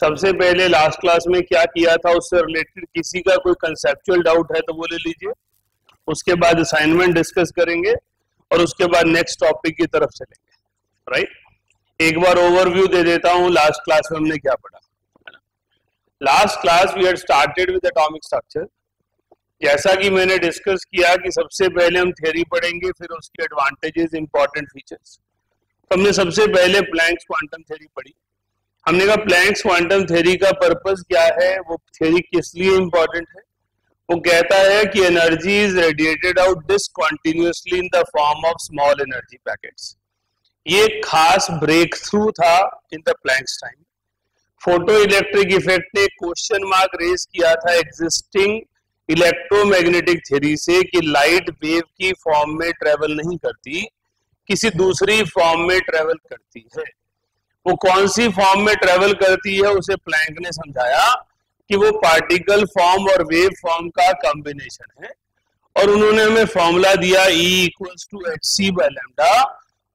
सबसे पहले last class में क्या किया था, उससे रिलेटेड किसी का कोई कंसेप्चुअल डाउट है तो वो ले लीजिए। उसके बाद असाइनमेंट डिस्कस करेंगे और उसके बाद नेक्स्ट टॉपिक की तरफ़ चलेंगे राइट एक बार ओवरव्यू दे देता हूँ लास्ट क्लास में हमने क्या पढ़ा? Last class we had started with atomic structure जैसा कि मैंने डिस्कस किया कि सबसे पहले हम थ्योरी पढ़ेंगे, फिर उसके एडवांटेजेस इंपॉर्टेंट फीचर्स तो हमने सबसे पहले प्लैंक्स क्वांटम थ्योरी पढ़ी। हमने कहा प्लैंक्स क्वांटम थ्योरी का पर्पस क्या है? वो थ्योरी किस लिए इंपॉर्टेंट है? वो कहता है कि energy is radiated out discontinuously in the form of small energy packets ये खास ब्रेक थ्रू था in the Planck's time photo electric effect ने क्वेश्चन मार्क रेस किया था एग्जिस्टिंग इलेक्ट्रोमैग्नेटिक थ्योरी से कि लाइट वेव की फॉर्म में ट्रेवल नहीं करती, किसी दूसरी फॉर्म में ट्रेवल करती है। वो कौन सी फॉर्म में ट्रेवल करती है, उसे प्लैंक ने समझाया कि वो पार्टिकल फॉर्म और वेव फॉर्म का कॉम्बिनेशन है। और उन्होंने हमें फॉर्मूला दिया E equals to H C by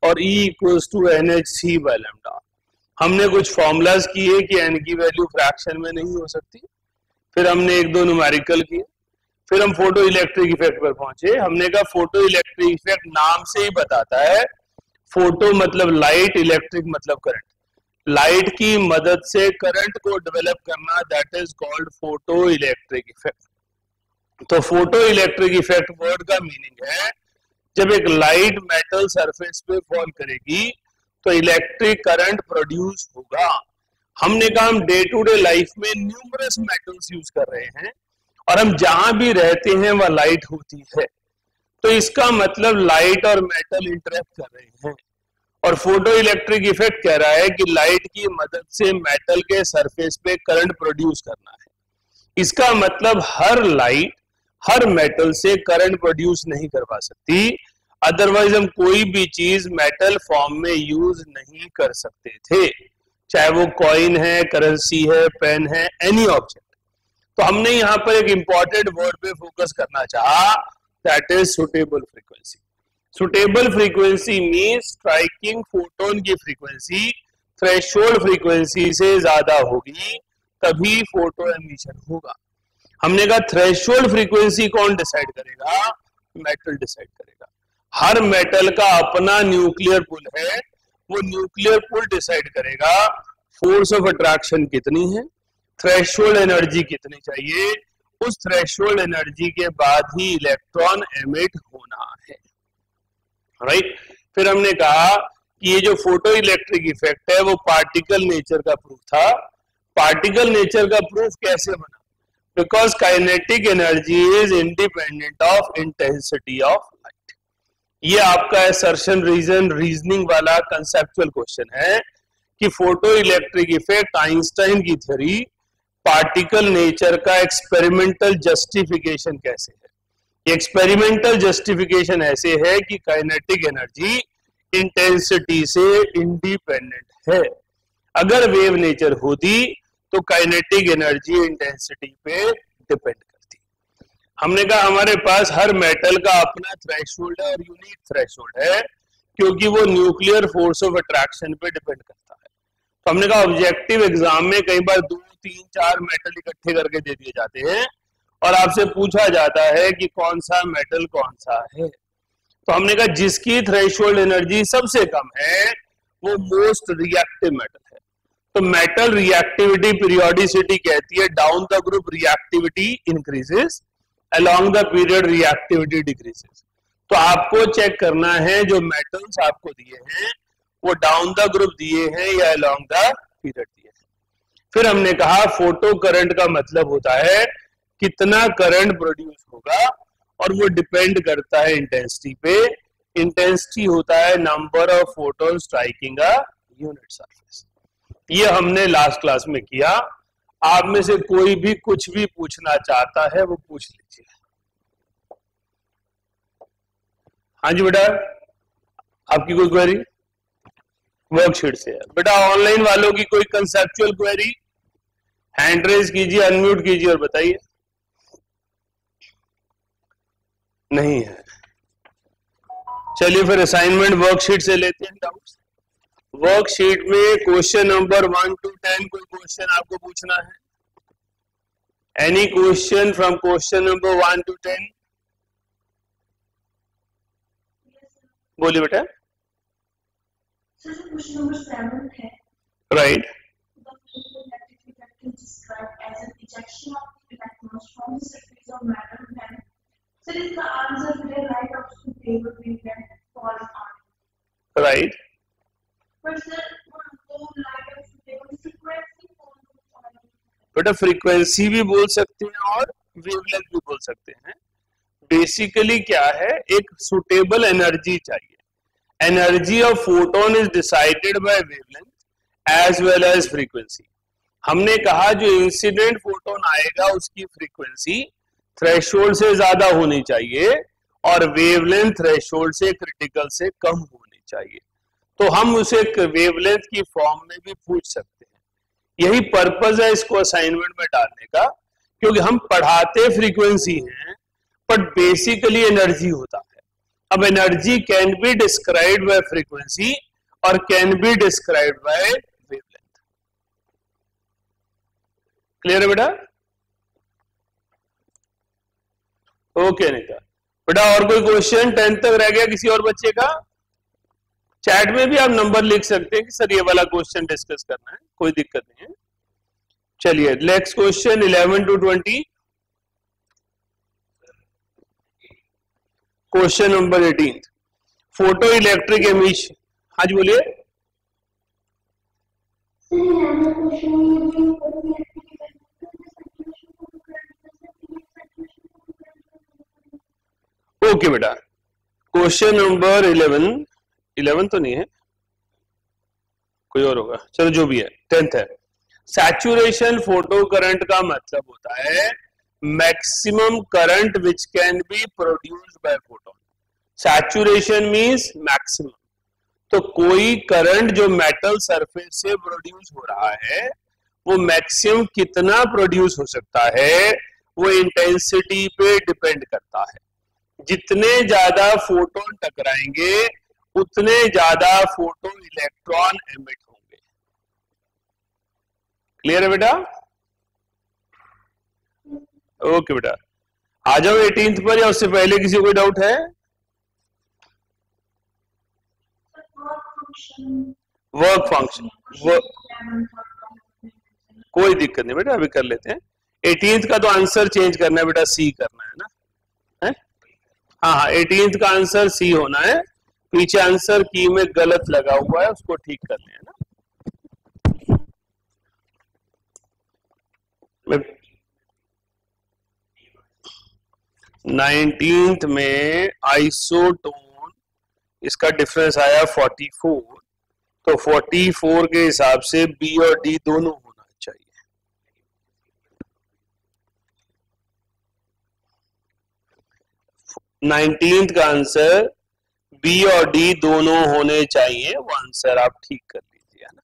और E equals to N H C by lambda हमने कुछ फॉर्मूलाज किए कि एन की वैल्यू फ्रैक्शन में नहीं हो सकती। फिर हमने एक दो न्यूमेरिकल किए। फिर हम फ़ोटो इलेक्ट्रिक इफ़ेक्ट पर पहुँचे। हमने कहा फ़ोटो इलेक्ट्रिक इफ़ेक्ट नाम से ही बताता है। फ़ोटो मतलब लाइट इलेक्ट्रिक मतलब करंट लाइट की मदद से करंट को डेवलप करना that is called photo electric effect तो फ़ोटो इलेक्ट्रिक इफ़ेक्ट वर्ड का मीनिंग है, जब एक लाइट मेटल सरफेस पे फॉल करेगी तो इलेक्ट्रिक करंट प्रोड्यूस होगा। हमने कहा हम डे टू डे लाइफ में न्यूमरस मेटल्स यूज़ कर रहे हैं, और हम जहाँ भी रहते हैं, वह लाइट होती है। तो इसका मतलब लाइट और मेटल इंटरेक्ट कर रहे हैं। और फ़ोटो इलेक्ट्रिक इफ़ेक्ट कह रहा है कि लाइट की मदद से मेटल के सरफेस पे करंट प्रोड्यूस करना है। इसका मतलब हर लाइट हर मेटल से करंट प्रोड्यूस नहीं करवा सकती। अदरवाइज़ हम कोई भी चीज़ मेटल फॉर्म में यूज़ नहीं कर सकते थे। चाहे वो कॉइन है करेंसी है पेन है एनी ऑब्जेक्ट तो हमने यहाँ पर एक इंपॉर्टेंट वर्ड पे फोकस करना चाहा that is suitable frequency suitable frequency mean striking photon की फ्रीक्वेंसी थ्रेशोल्ड फ्रीक्वेंसी से ज़्यादा होगी, तभी फ़ोटो एमिशन होगा। हमने कहा थ्रेशोल्ड फ्रीक्वेंसी कौन डिसाइड करेगा? मेटल डिसाइड करेगा। हर मेटल का अपना न्यूक्लियर पुल है, वो न्यूक्लियर पुल डिसाइड करेगा फोर्स ऑफ़ अट्रैक्शन कितनी है थ्रेशोल्ड एनर्जी कितनी चाहिए, उस थ्रेशोल्ड एनर्जी के बाद ही इलेक्ट्रॉन एमिट होना। राइट फिर हमने कहा कि ये जो फ़ोटो इलेक्ट्रिक इफ़ेक्ट है, वो पार्टिकल नेचर का प्रूफ था। पार्टिकल नेचर का प्रूफ कैसे बना? Because kinetic energy is independent of intensity of light ये आपका असर्शन रीजन, रीजनिंग वाला कंसेप्चुअल क्वेश्चन है कि फ़ोटो इलेक्ट्रिक इफ़ेक्ट आइंस्टाइन की थ्योरी पार्टिकल नेचर का एक्सपेरिमेंटल जस्टिफिकेशन कैसे है? एक्सपेरिमेंटल जस्टिफिकेशन ऐसे है कि काइनेटिक एनर्जी इंटेंसिटी से इंडिपेंडेंट है। अगर वेव नेचर होती तो काइनेटिक एनर्जी इंटेंसिटी पे डिपेंड करती। हमने कहा, हमारे पास हर मेटल का अपना थ्रेशोल्ड है और यूनिक थ्रेशोल्ड है, क्योंकि वो न्यूक्लियर फोर्स ऑफ़ अट्रैक्शन पे डिपेंड करता है। तो हमने कहा ऑब्जेक्टिव एग्ज़ाम में कई बार दो, तीन, चार मेटल इकट्ठे करके दे दिए जाते हैं। और आपसे पूछा जाता है कि कौन सा मेटल कौन सा है। तो हमने कहा, जिसकी थ्रेशोल्ड एनर्जी सबसे कम है, वो मोस्ट रिएक्टिव मेटल है। तो मेटल रिएक्टिविटी पीरियोडिसिटी कहती है down the group reactivity increases along the period reactivity decreases तो आपको चेक करना है, जो मेटल्स आपको दिए हैं, वो डाउन द ग्रुप दिए हैं या अलोंग द पीरियड दिए हैं। फिर हमने कहा फ़ोटो करंट का मतलब होता है कितना करंट प्रोड्यूस होगा और वो डिपेंड करता है इंटेंसिटी पे। इंटेंसिटी होता है number of photon striking unit surface. ये हमने लास्ट क्लास में किया। आप में से कोई भी कुछ भी पूछना चाहता है, वो पूछ लीजिए। हाँ जी बेटा, आपकी कोई क्वेरी वर्कशीट से है। बेटा ऑनलाइन वालों की कोई कंसेप्चुअल क्वेरी हैंड रेज कीजिए अनम्यूट कीजिए और बताइए। नहीं है। चलिए फिर असाइनमेंट वर्कशीट से लेते हैं डाउट्स वर्कशीट में question number one to ten कोई क्वेश्चन आपको पूछना है। Any question from question number one to ten बोलिए बेटा। राइट राइट बेटा फ्रीक्वेंसी भी बोल सकते हैं और वेवलेंथ भी बोल सकते हैं। बेसिकली क्या है? एक सुटेबल एनर्जी चाहिए। Energy of photon is decided by wavelength as well as frequency हमने कहा जो इंसिडेंट फोटोन आएगा उसकी फ्रीक्वेंसी थ्रेशोल्ड से ज़्यादा होनी चाहिए और वेवलेंथ थ्रेशोल्ड से क्रिटिकल से कम होनी चाहिए। तो हम उसे वेवलेंथ की फॉर्म में भी पूछ सकते हैं। यही पर्पज है इसको असाइनमेंट में डालने का, क्योंकि हम पढ़ाते फ्रीक्वेंसी हैं बट बेसिकली एनर्जी होता है। अब energy can be describe by frequency और can be describe by wavelength clear है बेटा? ओके निका बेटा, और कोई क्वेश्चन टेंथ तक रह गया किसी और बच्चे का? चैट में भी आप नंबर लिख सकते हैं कि सर, ये वाला क्वेश्चन डिस्कस करना है, कोई दिक्कत नहीं है। चलिए next question eleven to twenty question number eighteen photo electric emission हाँ जी, बोलिए। ओके बेटा। क्वेश्चन नंबर इलेवन इलेवन तो नहीं है। कोई और होगा। चलो, जो भी है। टेंथ है। सैचुरेशन फ़ोटो करंट का मतलब होता है maximum current which can be produced by photon saturation means maximum तो कोई करंट जो मेटल सरफेस से प्रोड्यूस हो रहा है, वो मैक्सिमम कितना प्रोड्यूस हो सकता है, वो इंटेंसिटी पे डिपेंड करता है। जितने ज़्यादा फोटोन टकराएँगे, उतने ज़्यादा फ़ोटो इलेक्ट्रॉन एमिट होंगे। क्लियर है बेटा? ओके बेटा। आ जाओ एटीन पर या उससे पहले किसी कोई डाउट है? वर्क फ़ंक्शन वर्क कोई दिक्कत नहीं बेटा, अभी कर लेते हैं। एटीन का तो आंसर चेंज करना है बेटा सी करना है ना? है? हाँ हाँ एटीन का आंसर सी होना है। पीछे आंसर की में गलत लगा हुआ है, उसको ठीक कर लेना नाइनटींथ में आइसोटोन इसका डिफरेंस आया 44 तो 44 के हिसाब से बी और डी दोनों होना चाहिए नाइनटींथ का आंसर बी और डी दोनों होने चाहिए। वो आंसर आप ठीक कर लीजिए ना?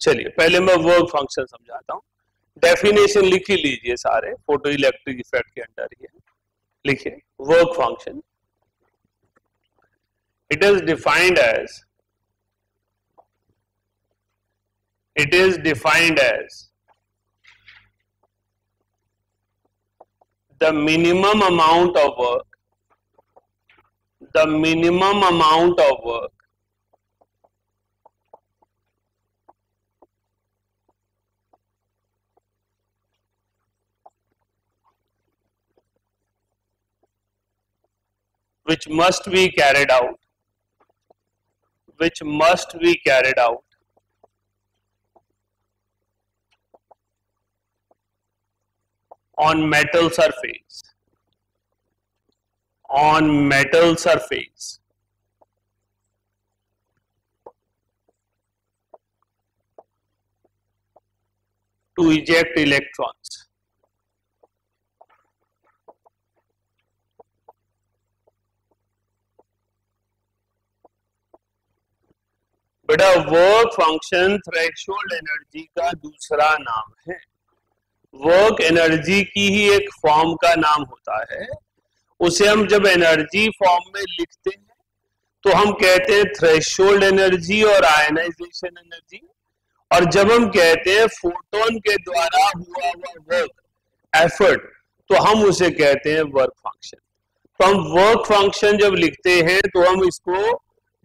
चलिए, पहले मैं वर्क फ़ंक्शन समझाता हूँ। डेफिनेशन लिख ही लीजिए सारे, फ़ोटो इलेक्ट्रिक इफ़ेक्ट के अंडर है लिखिए work function. It is defined as it is defined as the minimum amount of work the minimum amount of work which must be carried out which must be carried out on metal surface on metal surface. to eject electrons. बेटा work function threshold energy का दूसरा नाम है work energy की ही एक form का नाम होता है। उसे हम जब एनर्जी फॉर्म में लिखते हैं तो हम कहते हैं थ्रेशोल्ड एनर्जी और आयनाइजेशन एनर्जी और जब हम कहते हैं फोटोन के द्वारा हुआ हुआ वर्क एफर्ट तो हम उसे कहते हैं वर्क फ़ंक्शन तो हम वर्क फ़ंक्शन जब लिखते हैं तो हम इसको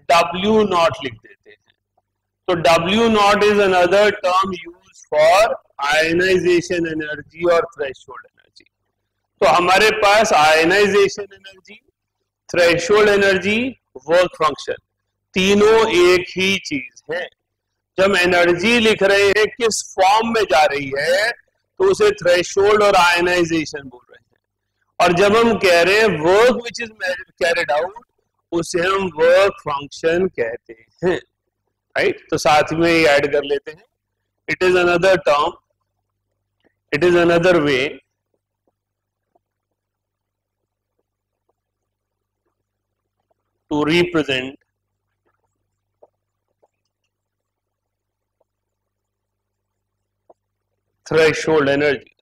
W नॉट लिख देते हैं। तो W not is another term use for ionisation energy और थ्रेशोल्ड एनर्जी तो हमारे पास ionisation energy threshold energy work function तीनों एक ही चीज़ है। जब एनर्जी लिख रहे हैं, किस फॉर्म में जा रही है तो उसे थ्रेशोल्ड और आयनाइजेशन बोल रहे हैं। और जब हम कह रहे हैं work which is carried out उसे हम वर्क फ़ंक्शन कहते हैं। राइट तो साथ में ये ऐड कर लेते हैं। It is another term it is another way to represent threshold energy.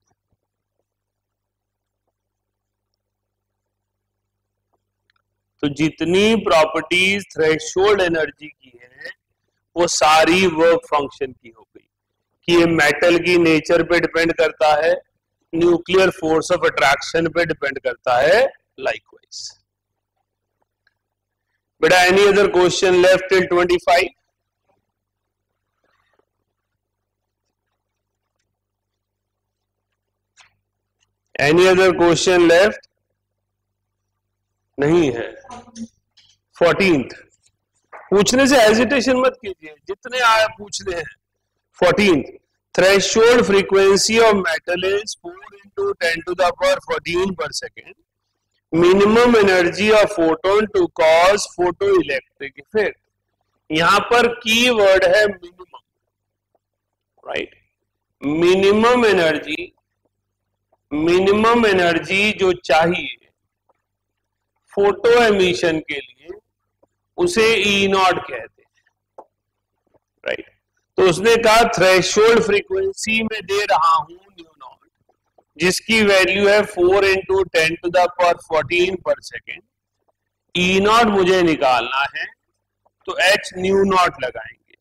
तो जितनी प्रॉपर्टीज़ थ्रेशोल्ड एनर्जी की है, वो सारी वर्क फ़ंक्शन की हो कि ये मेटल की नेचर पे डिपेंड करता है न्यूक्लियर फोर्स ऑफ़ अट्रैक्शन पे डिपेंड करता है लाइकवाइज बेटा any other question left till 25 any other question left नहीं है. फोर्टींथ पूछने से हेजिटेशन मत कीजिए. जितने आए पूछने हैं threshold frequency of metal is four into ten to the power fourteen per second minimum energy of photon to cause photo electric effect यहाँ पर की वर्ड है minimum right minimum energy minimum energy जो चाहिए photo emission के लिए, उसे ई not कहते हैं राइट तो उसने कहा थ्रेशोल्ड फ्रीक्वेंसी में दे रहा हूँ न्यू नॉट जिसकी वैल्यू है four into ten to the power fourteen per second E not मुझे निकालना है तो एच न्यू नॉट लगाएँगे।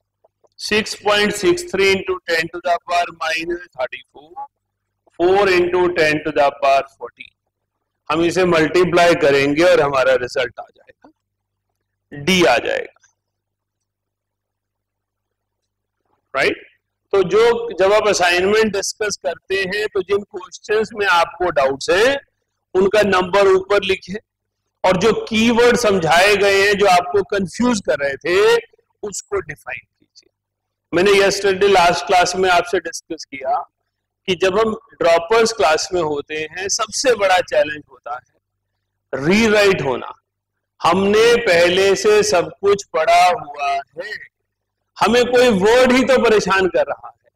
Six point six three into ten to the power minus thirty four four into ten to the power fourteen हम इसे multiply करेंगे और हमारा रिज़ल्ट आ जाएगा। डी आ जाएगा। राइट तो जो जब आप असाइनमेंट डिस्कस करते हैं तो जिन क्वेश्चंस में आपको डाउट्स हैं, उनका नंबर ऊपर लिखे और जो कीवर्ड समझाए गए हैं, जो आपको कंफ्यूज कर रहे थे, उसको डिफाइन कीजिए। मैंने यस्टरडे लास्ट क्लास में आपसे डिस्कस किया कि जब हम ड्रॉपर्स क्लास में होते हैं, सबसे बड़ा चैलेंज होता है रीराइट होना। हमने पहले से सब कुछ पढ़ा हुआ है। हमें कोई वर्ड ही तो परेशान कर रहा है,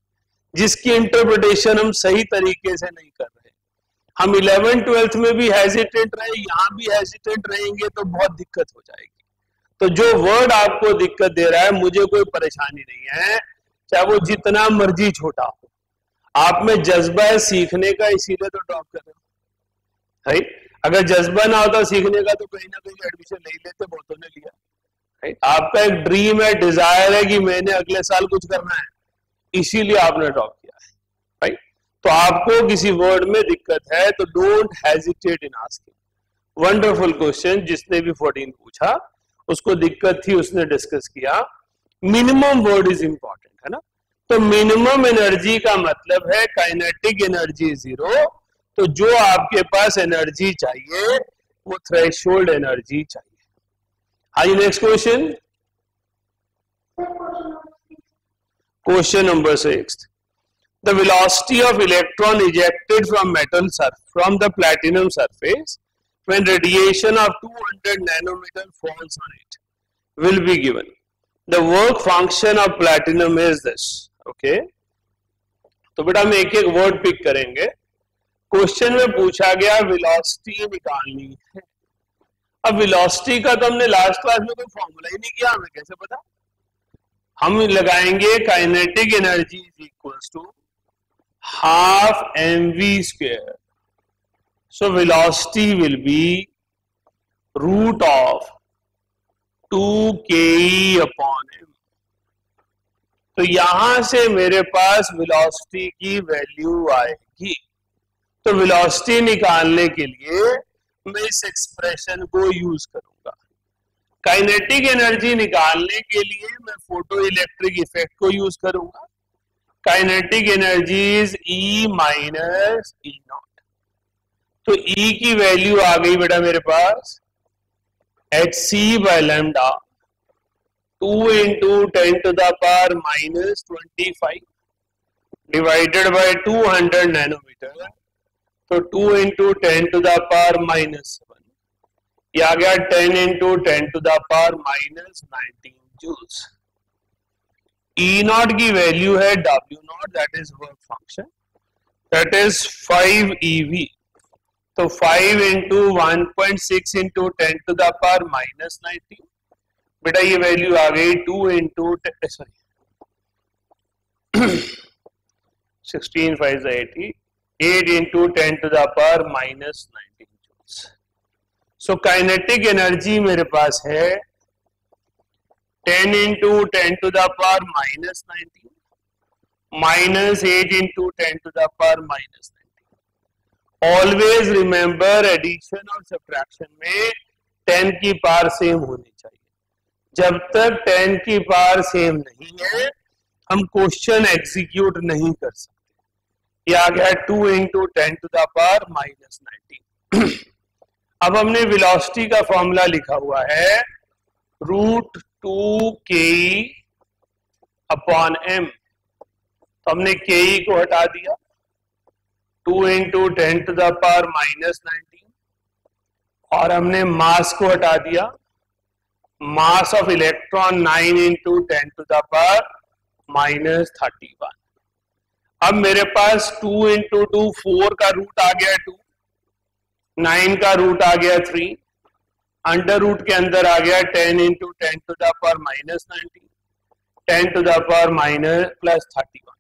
जिसकी इंटरप्रिटेशन हम सही तरीके से नहीं कर रहे। हम इलेवन ट्वेल्थ में भी हेजिटेंट रहे, यहाँ भी हेजिटेंट रहेंगे तो बहुत दिक्कत हो जाएगी। तो जो वर्ड आपको दिक्कत दे रहा है, मुझे कोई परेशानी नहीं है, चाहे वो जितना मर्ज़ी छोटा हो। आप में जज्बा है सीखने का, इसीलिए तो ड्रॉप कर रहे हो। अगर जज्बा ना होता सीखने का तो कहीं ना कहीं एडमिशन नहीं लेते, बहुतों ने लिया। आपका एक ड्रीम है डिज़ायर है कि मैंने अगले साल कुछ करना है। इसीलिए आपने टॉप किया है। राइट तो आपको किसी वर्ड में दिक्कत है तो don't hesitate in asking wonderful question जिसने भी फोर्टीन पूछा, उसको दिक्कत थी, उसने डिस्कस किया। मिनिमम वर्ड इज़ इंपॉर्टेंट है ना? तो मिनिमम एनर्जी का मतलब है काइनेटिक एनर्जी ज़ीरो तो जो आपके पास एनर्जी चाहिए, वो थ्रेशोल्ड एनर्जी चाहिए। हाँ next question question number six the velocity of electron ejected from metal from the platinum surface when radiation of 200 nanometer falls on it will be given. The work function of platinum is this okay तो बेटा हम एक एक word pick करेंगे। Question में पूछा गया velocity निकालनी है। अब वेलोसिटी का तो हमने लास्ट क्लास में कोई फॉर्मूला ही नहीं किया, हमें कैसे पता? हम लगाएँगे kinetic energy is equals to half M V square so velocity will be root of two K upon M तो यहाँ से मेरे पास वेलोसिटी की वैल्यू आएगी। तो वेलोसिटी निकालने के लिए मैं इस एक्सप्रेशन को यूज़ करूँगा। काइनेटिक एनर्जी निकालने के लिए मैं फ़ोटो इलेक्ट्रिक इफ़ेक्ट को यूज़ करूँगा। Kinetic energy is E minus E not तो ई e की वैल्यू आ गई बेटा मेरे पास H C by lambda two into ten to the power minus twenty five divided by two hundred nanometre तो two into ten to the power minus seven ये आ गया ten into ten to the power minus nineteen joules E not की value है W not that is work function that is five eV तो five into one point six into ten to the power minus nineteen बेटा ये value आ गई two into sorry sixteen five eighty eight into ten to the power minus nineteen joules so kinetic energy मेरे पास है ten into ten to the power minus nineteen minus eight into ten to the power minus nineteen always remember addition और subtraction में ten की power same होनी चाहिए। जब तक टेन की पावर सेम नहीं है, हम क्वेश्चन एग्जीक्यूट नहीं कर सकते। ये आ गया two into ten to the power minus nineteen अब हमने वेलोसिटी का फॉर्मूला लिखा हुआ है root two K upon m तो हमने के को हटा दिया। Two into ten to the power minus nineteen और हमने मास को हटा दिया। mass of electron 9 into 10 to power minus thirty one अब मेरे पास टू इंटू टू फोर का रूट आ गया टू नाइन का रूट आ गया थ्री अंडर रूट के अंदर आ गया ten into ten to the power minus nineteen ten to the power minus plus thirty one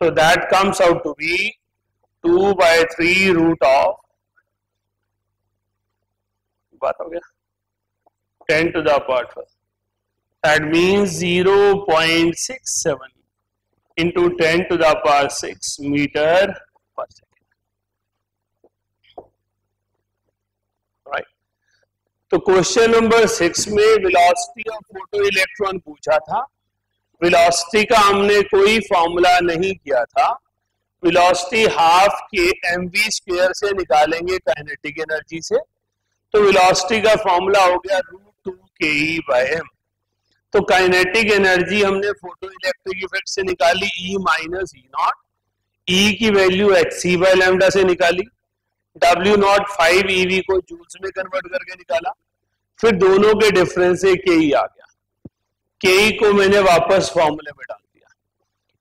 so that comes out to be two by three root of बात हो गया? 10 to the power 12. That means 0.67 into 10 to the power 6 meter per second. Right. तो question number six में velocity of photo electron पूछा था velocity का हमने कोई फॉर्मूला नहीं किया था वेलोसिटी हाफ़ के एम वी स्क्वेयर से निकालेंगे काइनेटिक एनर्जी से तो वेलोसिटी का फॉर्मूला हो गया root two K E m तो काइनेटिक एनर्जी हमने फ़ोटो इलेक्ट्रिक इफ़ेक्ट से निकाली E minus E nought E की value h c by lambda से निकाली डब्ल्यू नॉट फाइव ईवी को जूल्स में कन्वर्ट करके निकाला, फिर दोनों के डिफरेंस से के ई आ गया। के ई को मैंने वापस फॉर्मूले में डाल दिया।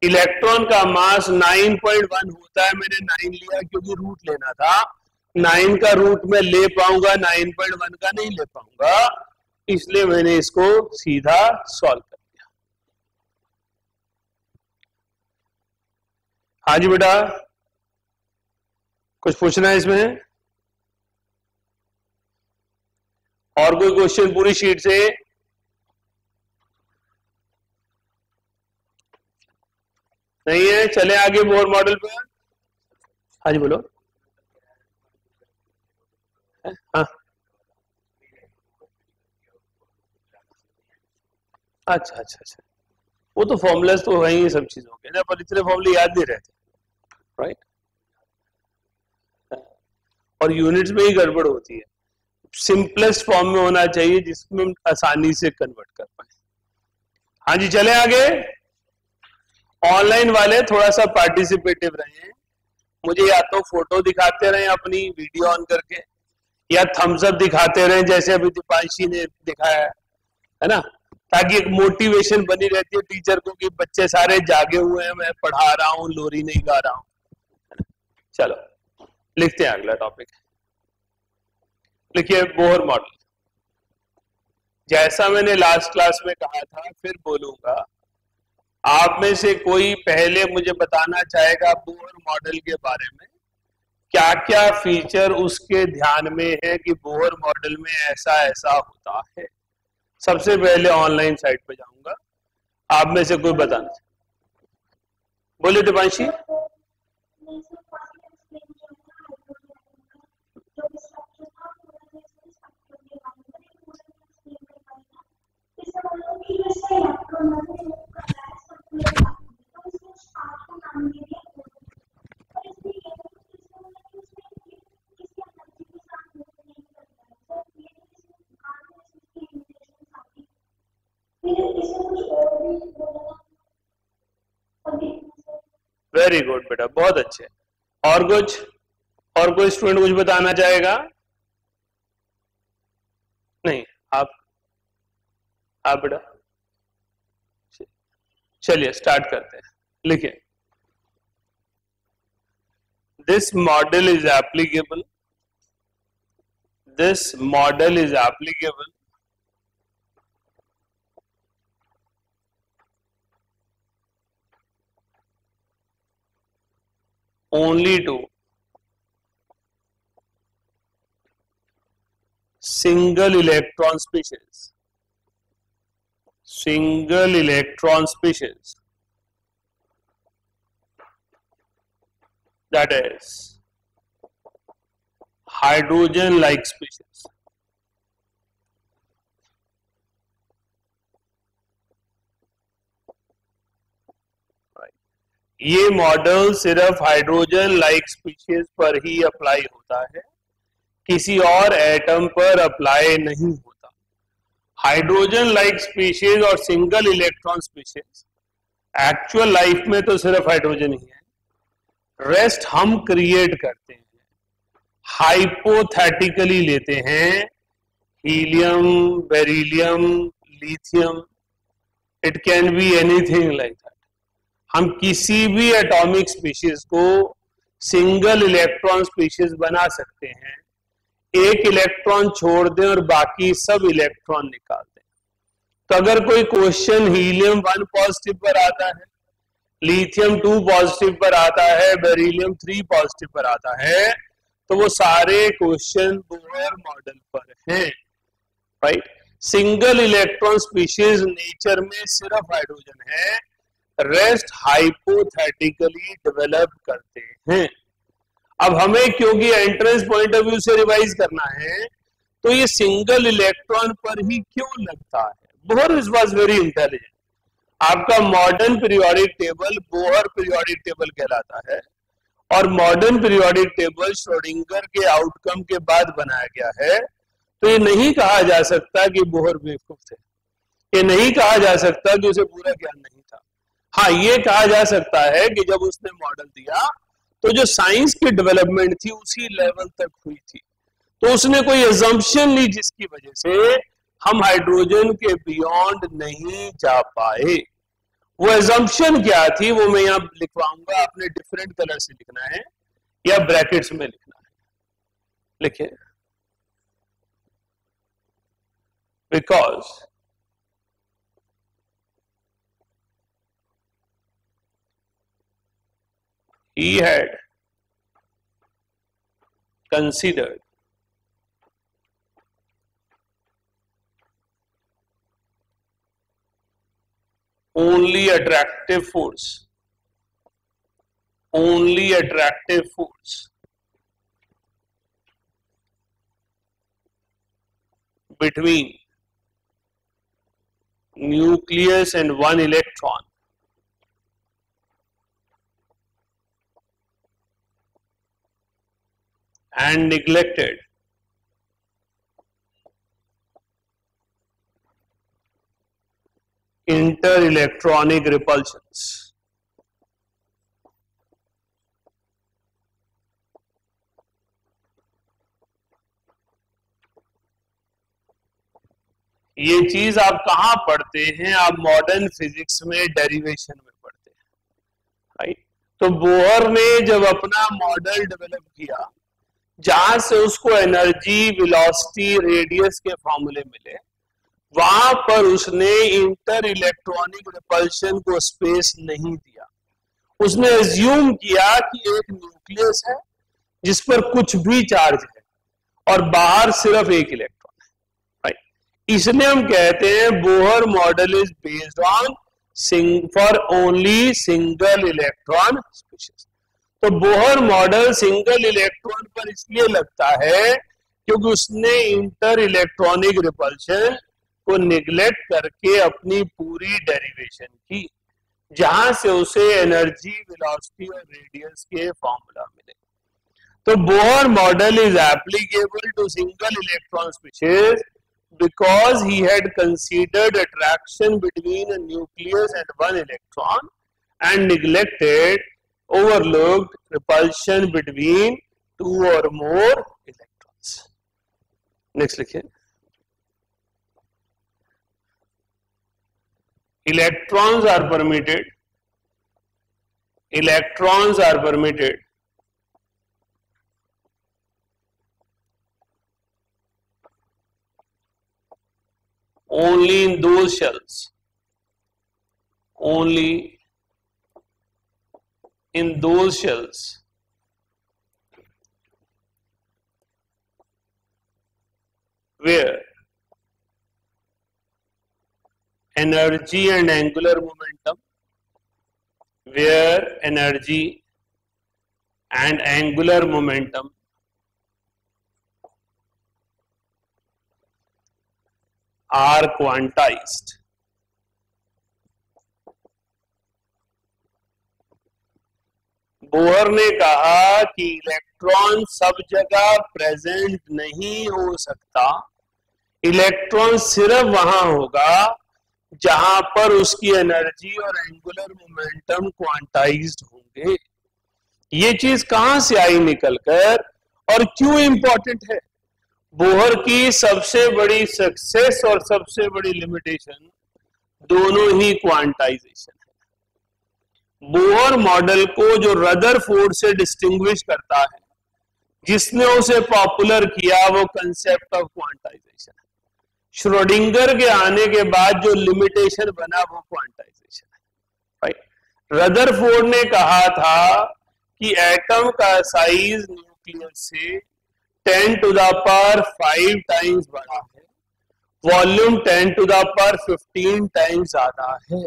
इलेक्ट्रॉन का मास 9.1 होता है, मैंने 9 लिया क्योंकि रूट लेना था। 9 का रूट में ले पाऊँगा 9.1 का नहीं ले पाऊँगा। इसलिए मैंने इसको सीधा सॉल्व कर दिया। हाँ जी बेटा, कुछ पूछना है इसमें? और कोई क्वेश्चन पूरी शीट से? नहीं है? चले आगे बोर मॉडल पर हाँ जी बोलो। हाँ। अच्छा अच्छा अच्छा। वो तो फॉर्मुलाज तो है ही सब चीज़ों के पर इतने फॉर्मूले याद नहीं रहते। राइट और यूनिट्स में ही गड़बड़ होती है। सिंपलेस्ट फॉर्म में होना चाहिए जिसमें आसानी से कन्वर्ट कर पाए। हाँ जी, चले आगे। ऑनलाइन वाले थोड़ा सा पार्टिसिपेटिव रहे। मुझे या तो फ़ोटो दिखाते रहे अपनी वीडियो ऑन करके, या थम्सअप दिखाते रहे, जैसे अभी दीपांशी ने दिखाया है ना? ताकि एक मोटिवेशन बनी रहती है टीचर को कि बच्चे सारे जागे हुए हैं, मैं पढ़ा रहा हूँ, लोरी नहीं गा रहा हूँ। चलो, लिखते हैं अगला टॉपिक लिखिए बोहर मॉडल जैसा मैंने लास्ट क्लास में कहा था, फिर बोलूँगा, आप में से कोई पहले मुझे बताना चाहेगा बोहर मॉडल के बारे में? क्या क्या फीचर उसके ध्यान में है कि बोहर मॉडल में ऐसा ऐसा होता है? सबसे पहले ऑनलाइन साइट पे जाऊँगा। आप में से कोई बता बताना बोले दिपांशी। वेरी गुड बेटा, बहुत अच्छे। और कुछ? और कोई स्टूडेंट कुछ बताना चाहेगा? नहीं, आप आप बेटा। चलिए स्टार्ट करते हैं। लिखिए। This model is applicable this model is applicable only to single electron species. Single electron species. That is hydrogen like species ये मॉडल सिर्फ़ हाइड्रोजन लाइक स्पीशीज पर ही अप्लाई होता है। किसी और एटम पर अप्लाई नहीं होता। हाइड्रोजन लाइक स्पीशीज और single electron species actual life में तो सिर्फ़ हाइड्रोजन ही है। रेस्ट हम क्रिएट करते हैं। हाइपोथेटिकली लेते हैं। Helium beryllium lithium it can be anything like हम किसी भी एटॉमिक स्पीशीज को सिंगल इलेक्ट्रॉन स्पीशीज बना सकते हैं। एक इलेक्ट्रॉन छोड़ दें और बाकी सब इलेक्ट्रॉन निकाल दें। तो अगर कोई क्वेश्चन हीलियम वन पॉजिटिव पर आता है लिथियम टू पॉजिटिव पर आता है बेरिलियम थ्री पॉजिटिव पर आता है तो वो सारे क्वेश्चन बोहर मॉडल पर हैं। Right single electron species nature में सिर्फ़ हाइड्रोजन है। रेस्ट हाइपोथेटिकली डेवलप करते हैं। अब हमें क्योंकि एंट्रेंस पॉइंट ऑफ़ व्यू से रिवाइज करना है तो ये सिंगल इलेक्ट्रॉन पर ही क्यों लगता है? Bohr is was very intelligent आपका modern periodic table Bohr periodic table कहलाता है, और मॉडर्न पीरियोडिक टेबल श्रोडिंगर के आउटकम के बाद बनाया गया है। तो ये नहीं कहा जा सकता कि बोहर बेवकूफ़ थे ये नहीं कहा जा सकता कि उसे पूरा ज्ञान नहीं हाँ ये कहा जा सकता है कि जब उसने मॉडल दिया तो जो साइंस की डेवलपमेंट थी, उसी लेवल तक हुई थी। तो उसने कोई एजम्पन ली जिसकी वजह से हम हाइड्रोजन के बियॉन्ड नहीं जा पाए। वो एजम्पन क्या थी, वो मैं यहाँ लिखवाऊँगा, आपने डिफरेंट कलर से लिखना है, या ब्रैकेट्स में लिखना है। लिखे because he had considered only attractive foods only attractive foods. Between nucleus and one electron and neglected. Inter-electronic repulsions. ये चीज़ आप कहाँ पढ़ते हैं आप मॉडर्न फिजिक्स में डेरिवेशन में पढ़ते हैं राइट तो बोहर ने जब अपना मॉडल डेवलप किया जहाँ से उसको एनर्जी वेलोसिटी रेडियस के फॉर्मूले मिले, वहाँ पर उसने इंटर इलेक्ट्रॉनिक रिपल्शन को स्पेस नहीं दिया। उसने एज्यूम किया कि एक न्यूक्लियस है, जिस पर कुछ भी चार्ज है, और बाहर सिर्फ़ एक इलेक्ट्रॉन है। इसलिए हम कहते हैं Bohr model is based on sing for only single electron species तो बोहर मॉडल सिंगल इलेक्ट्रॉन पर इसलिए लगता है क्योंकि उसने इंटर इलेक्ट्रॉनिक रिपल्शन को निग्लेक्ट करके अपनी पूरी डेरिवेशन की, जहाँ से उसे एनर्जी वेलोसिटी और रेडियस के फॉर्मूला मिले। तो Bohr model is applicable to single electron species he had considered attraction between a nucleus and one electron and neglected overlooked repulsion between two or more electrons. Next likhiye electrons are permitted. Electrons are permitted. Only in those shells. Only in those shells. Where? Energy and angular momentum. Where energy and angular momentum. Are quantized Bohr ने कहा कि electron सब जगह present नहीं हो सकता। Electron सिर्फ़ वहाँ होगा जहाँ पर उसकी एनर्जी और एंगुलर मोमेंटम क्वांटाइज्ड होंगे। ये चीज़ कहाँ से आई निकलकर और क्यों इंपॉर्टेंट है? बोहर की सबसे बड़ी सक्सेस और सबसे बड़ी लिमिटेशन दोनों ही क्वांटाइजेशन बोहर मॉडल को जो रदर फोर्ड से डिस्टिंग्विश करता है, जिसने उसे पॉपुलर किया, वो कंसेप्ट ऑफ़ क्वांटाइजेशन श्रोडिंगर के आने के बाद जो लिमिटेशन बना, वो क्वांटाइजेशन है। राइट रदरफोर्ड ने कहा था कि एटम का साइज़ न्यूक्लियस से 10 टू द पावर 5 टाइम्स बड़ा है। Volume 10 to the power 15 times ज़्यादा है।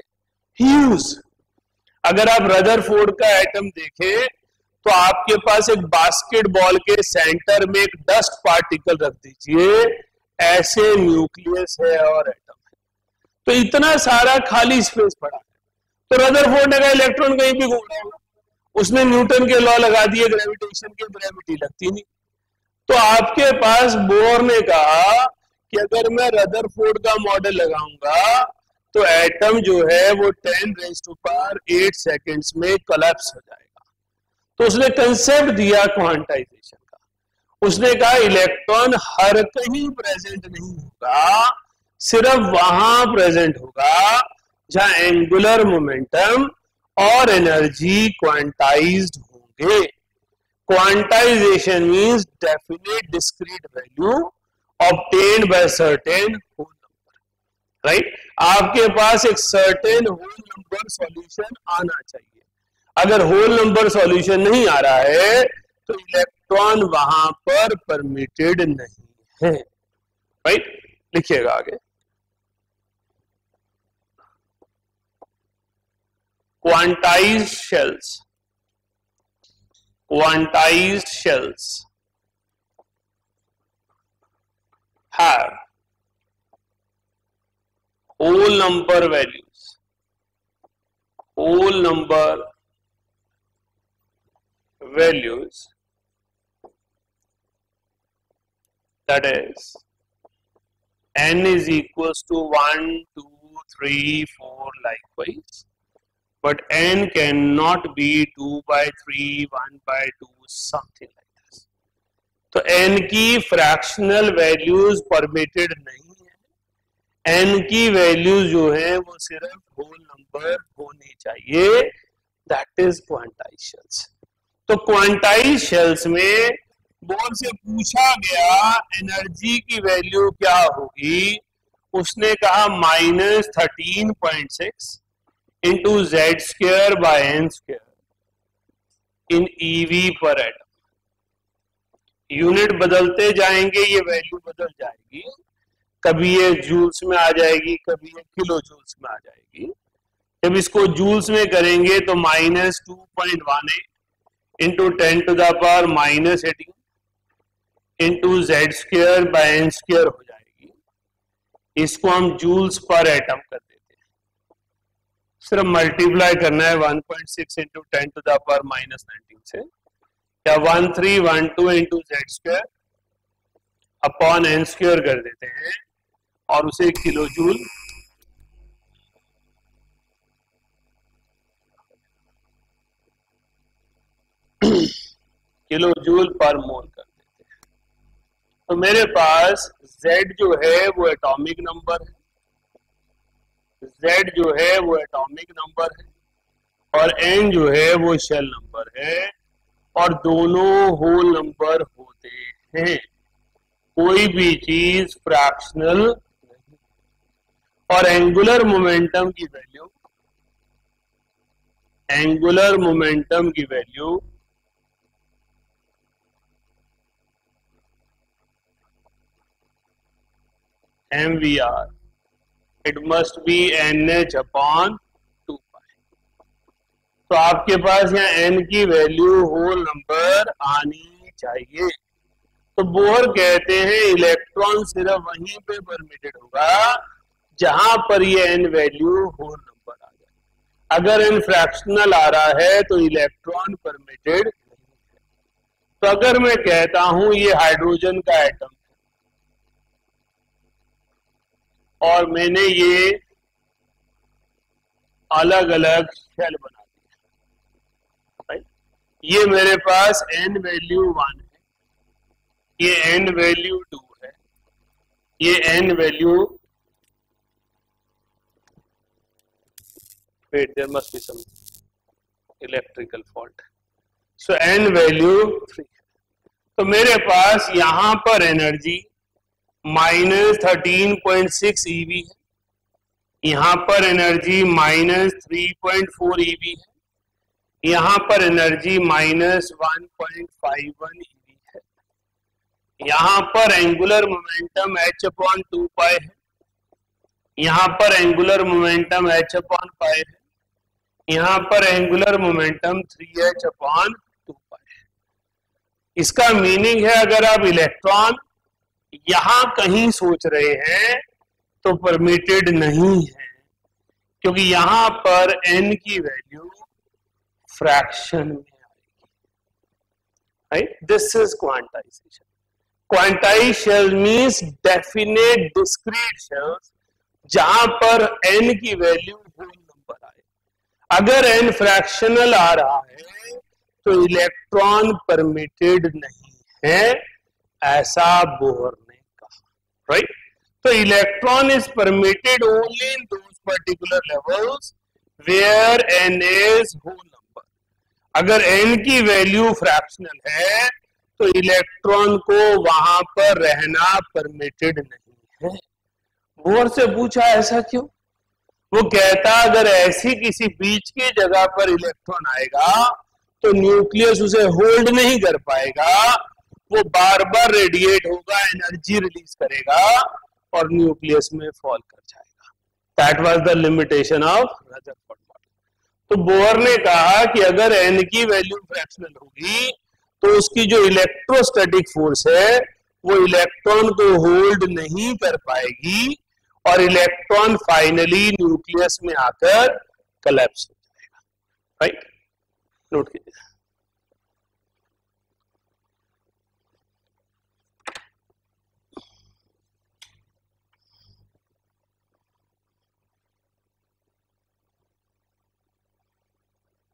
ह्यूज अगर आप रदरफोर्ड का एटम देखें तो आपके पास एक बास्केटबॉल के सेंटर में एक डस्ट पार्टिकल रख दीजिए। ऐसे न्यूक्लियस है और एटम है। तो इतना सारा खाली स्पेस पड़ा। है तो रदरफोर्ड ने कहा इलेक्ट्रॉन कहीं भी घूम रहा होगा उसने न्यूटन के लॉ लगा दिए ग्रेविटेशन के ग्रेविटी लगती नहीं। तो आपके पास बोर ने कहा कि अगर मैं रदरफोर्ड का मॉडल लगाऊँगा तो एटम जो है वो ten raise to power eight seconds में कोलैप्स हो जाएगा। तो उसने कंसेप्ट दिया क्वांटाइजेशन का। उसने कहा, इलेक्ट्रॉन हर कहीं प्रेजेंट नहीं होगा, सिर्फ़ वहाँ प्रेजेंट होगा, जहाँ एंगुलर मोमेंटम और एनर्जी क्वांटाइज्ड होंगे। Quantization means definite discrete value obtained by certain right आपके पास एक सर्टेन होल नंबर सॉल्यूशन आना चाहिए। अगर होल नंबर सॉल्यूशन नहीं आ रहा है तो इलेक्ट्रॉन वहाँ पर परमिटेड नहीं है। राइट लिखिएगा आगे। Quantize shells quantize shells have whole number values whole number values that is n is equals to 1 2 3 4 likewise but n cannot be 2 by 3 1 by 2 something like this तो n की fractional values permitted नहीं n की value जो है, वो सिर्फ़ whole number होनी चाहिए। दैट इज़ क्वांटाइजेशंस तो क्वांटाइज शेल्स में बोर्ड से पूछा गया एनर्जी की वैल्यू क्या होगी? उसने कहा minus thirteen point six into Z square by n square in eV पर एटम यूनिट बदलते जाएँगे, ये वैल्यू बदल जाएगी। कभी ये जूल्स में आ जाएगी, कभी ये किलो जूल्स में आ जाएगी। जब इसको जूल्स में करेंगे तो minus two point one eight into ten to the power minus eighteen into Z square by n square हो जाएगी। इसको हम जूल्स पर एटम कर देते हैं। सिर्फ़ मल्टीप्लाई करना है 1.6 point six into ten to the power minus nineteen से। या one three one two into Z square upon n square कर देते हैं। और उसे किलो जूल। किलो जूल पर मोल कर देते हैं। तो मेरे पास Z जो है, वो एटॉमिक नंबर है। Z जो है, वो एटॉमिक नंबर है। और N जो है, वो शेल नंबर है। और दोनों होल नंबर होते हैं। कोई भी चीज़ फ्रैक्शनल और एंगुलर मोमेंटम की वैल्यू एंगुलर मोमेंटम की value m v r it must be n h upon two pi तो आपके पास यहाँ एन की वैल्यू होल नंबर आनी चाहिए। तो बोहर कहते हैं इलेक्ट्रॉन सिर्फ़ वहीं पे परमिटेड होगा। जहाँ पर ये एन वैल्यू होल नंबर आ जाए। अगर एन फ्रैक्शनल आ रहा है तो इलेक्ट्रॉन परमिटेड है। तो अगर मैं कहता हूँ ये हाइड्रोजन का एटम और मैंने ये अलग अलग शेल बना दिया ये मेरे पास एन वैल्यू वन है, ये एन वैल्यू टू है, ये n value wait there must be some electrical fault. So n value 3 तो मेरे पास यहाँ पर energy minus thirteen point six eV है। यहाँ पर energy minus three point four eV है। यहाँ पर energy minus one point five one eV है। यहाँ पर angular momentum h upon two pi है। यहाँ पर एंगुलर मोमेंटम एच अपॉन पाए है। यहाँ पर angular momentum three h upon two है। इसका मीनिंग है, अगर आप इलेक्ट्रॉन यहाँ कहीं सोच रहे हैं तो परमिटेड नहीं है। क्योंकि यहाँ पर n की वैल्यू फ्रैक्शन में आएगी। This is quantization quantize shell means definite discrete shells जहाँ पर n की वैल्यू अगर एन फ्रैक्शनल आ रहा है तो इलेक्ट्रॉन परमिटेड नहीं है, ऐसा बोहर ने कहा राइट तो electron is permitted only in those particular levels where n is whole number अगर एन की वैल्यू फ्रैक्शनल है तो इलेक्ट्रॉन को वहाँ पर रहना परमिटेड नहीं है। बोहर से पूछा, ऐसा क्यों? वो कहता, अगर ऐसी किसी बीच की जगह पर इलेक्ट्रॉन आएगा तो न्यूक्लियस उसे होल्ड नहीं कर पाएगा। वो बार बार रेडिएट होगा एनर्जी रिलीज़ करेगा और न्यूक्लियस में फॉल कर जाएगा. That was the limitation of Rutherford model तो बोर ने कहा कि अगर एन की वैल्यू फ्रैक्शनल होगी तो उसकी जो इलेक्ट्रोस्टैटिक फोर्स है, वो इलेक्ट्रॉन को होल्ड नहीं कर पाएगी। और इलेक्ट्रॉन फाइनली न्यूक्लियस में आकर कलेप्स हो जाएगा। राइट नोट कीजिए।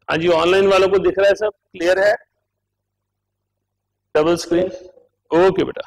हाँ जी ऑनलाइन वालों को दिख रहा है सब? क्लियर है? डबल स्क्रीन ओके बेटा।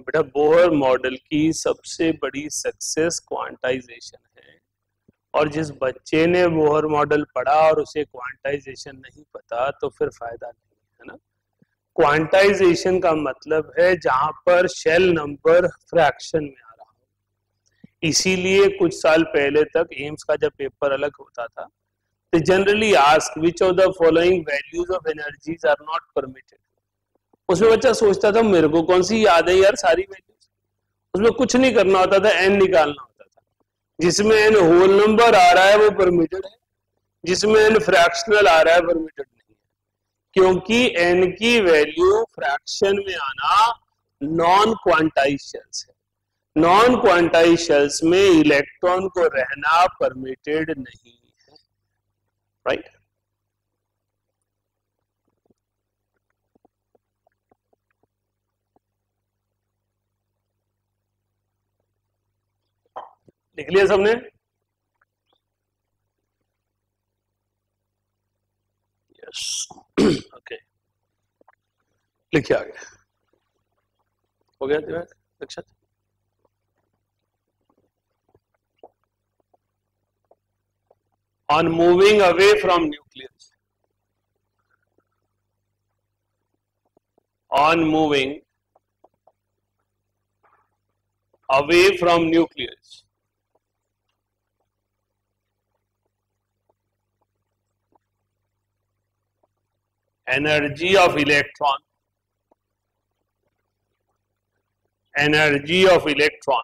बेटा बोहर मॉडल की सबसे बड़ी सक्सेस क्वांटाइजेशन है। और जिस बच्चे ने बोहर मॉडल पढ़ा और उसे क्वांटाइजेशन नहीं पता तो फिर फ़ायदा नहीं है ना? क्वांटाइजेशन का मतलब है जहाँ पर शेल नंबर फ्रैक्शन में आ रहा हो। इसीलिए कुछ साल पहले तक एम्स का जब पेपर अलग होता था तो generally ask which of the following values of energies are not permitted उसमें बच्चा सोचता था, मेरे को कौन सी याद है यार सारी वैल्यूज़ उसमें कुछ नहीं करना होता था एन निकालना होता था। जिसमें एन होल नंबर आ रहा है, वो परमिटेड है। जिसमें एन फ्रैक्शनल आ रहा है परमिटेड नहीं है। क्योंकि एन की वैल्यू फ्रैक्शन में आना नॉन क्वांटाइज शेल्स है। नॉन क्वांटाइज शेल्स में इलेक्ट्रॉन को रहना परमिटेड नहीं है। Right right? लिख लिया सबने? यस ओके लिखे आ गया हो गया तेरा अच्छा on moving away from nucleus on moving away from nucleus energy of electron. Energy of electron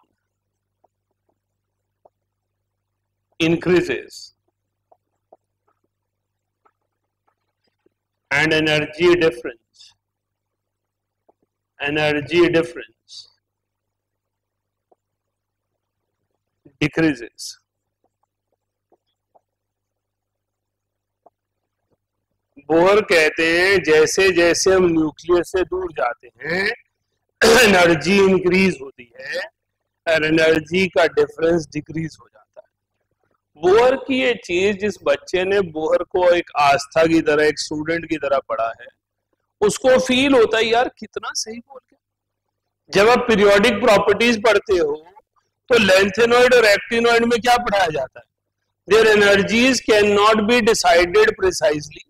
increases. And energy difference. Energy difference decreases Bohr कहते हैं जैसे जैसे हम न्यूक्लियस से दूर जाते हैं एनर्जी इंक्रीज होती है और एनर्जी का डिफरेंस डिक्रीज हो जाता है। बोहर की ये चीज़ जिस बच्चे ने बोहर को एक आस्था की तरह, एक स्टूडेंट की तरह पढ़ा है, उसको फील होता है, यार, कितना सही बोल के जब आप पीरियोडिक प्रॉपर्टीज़ पढ़ते हो तो लेंथेनॉइड और एक्टिनॉइड में क्या पढ़ाया जाता है? There energies can not be decided precisely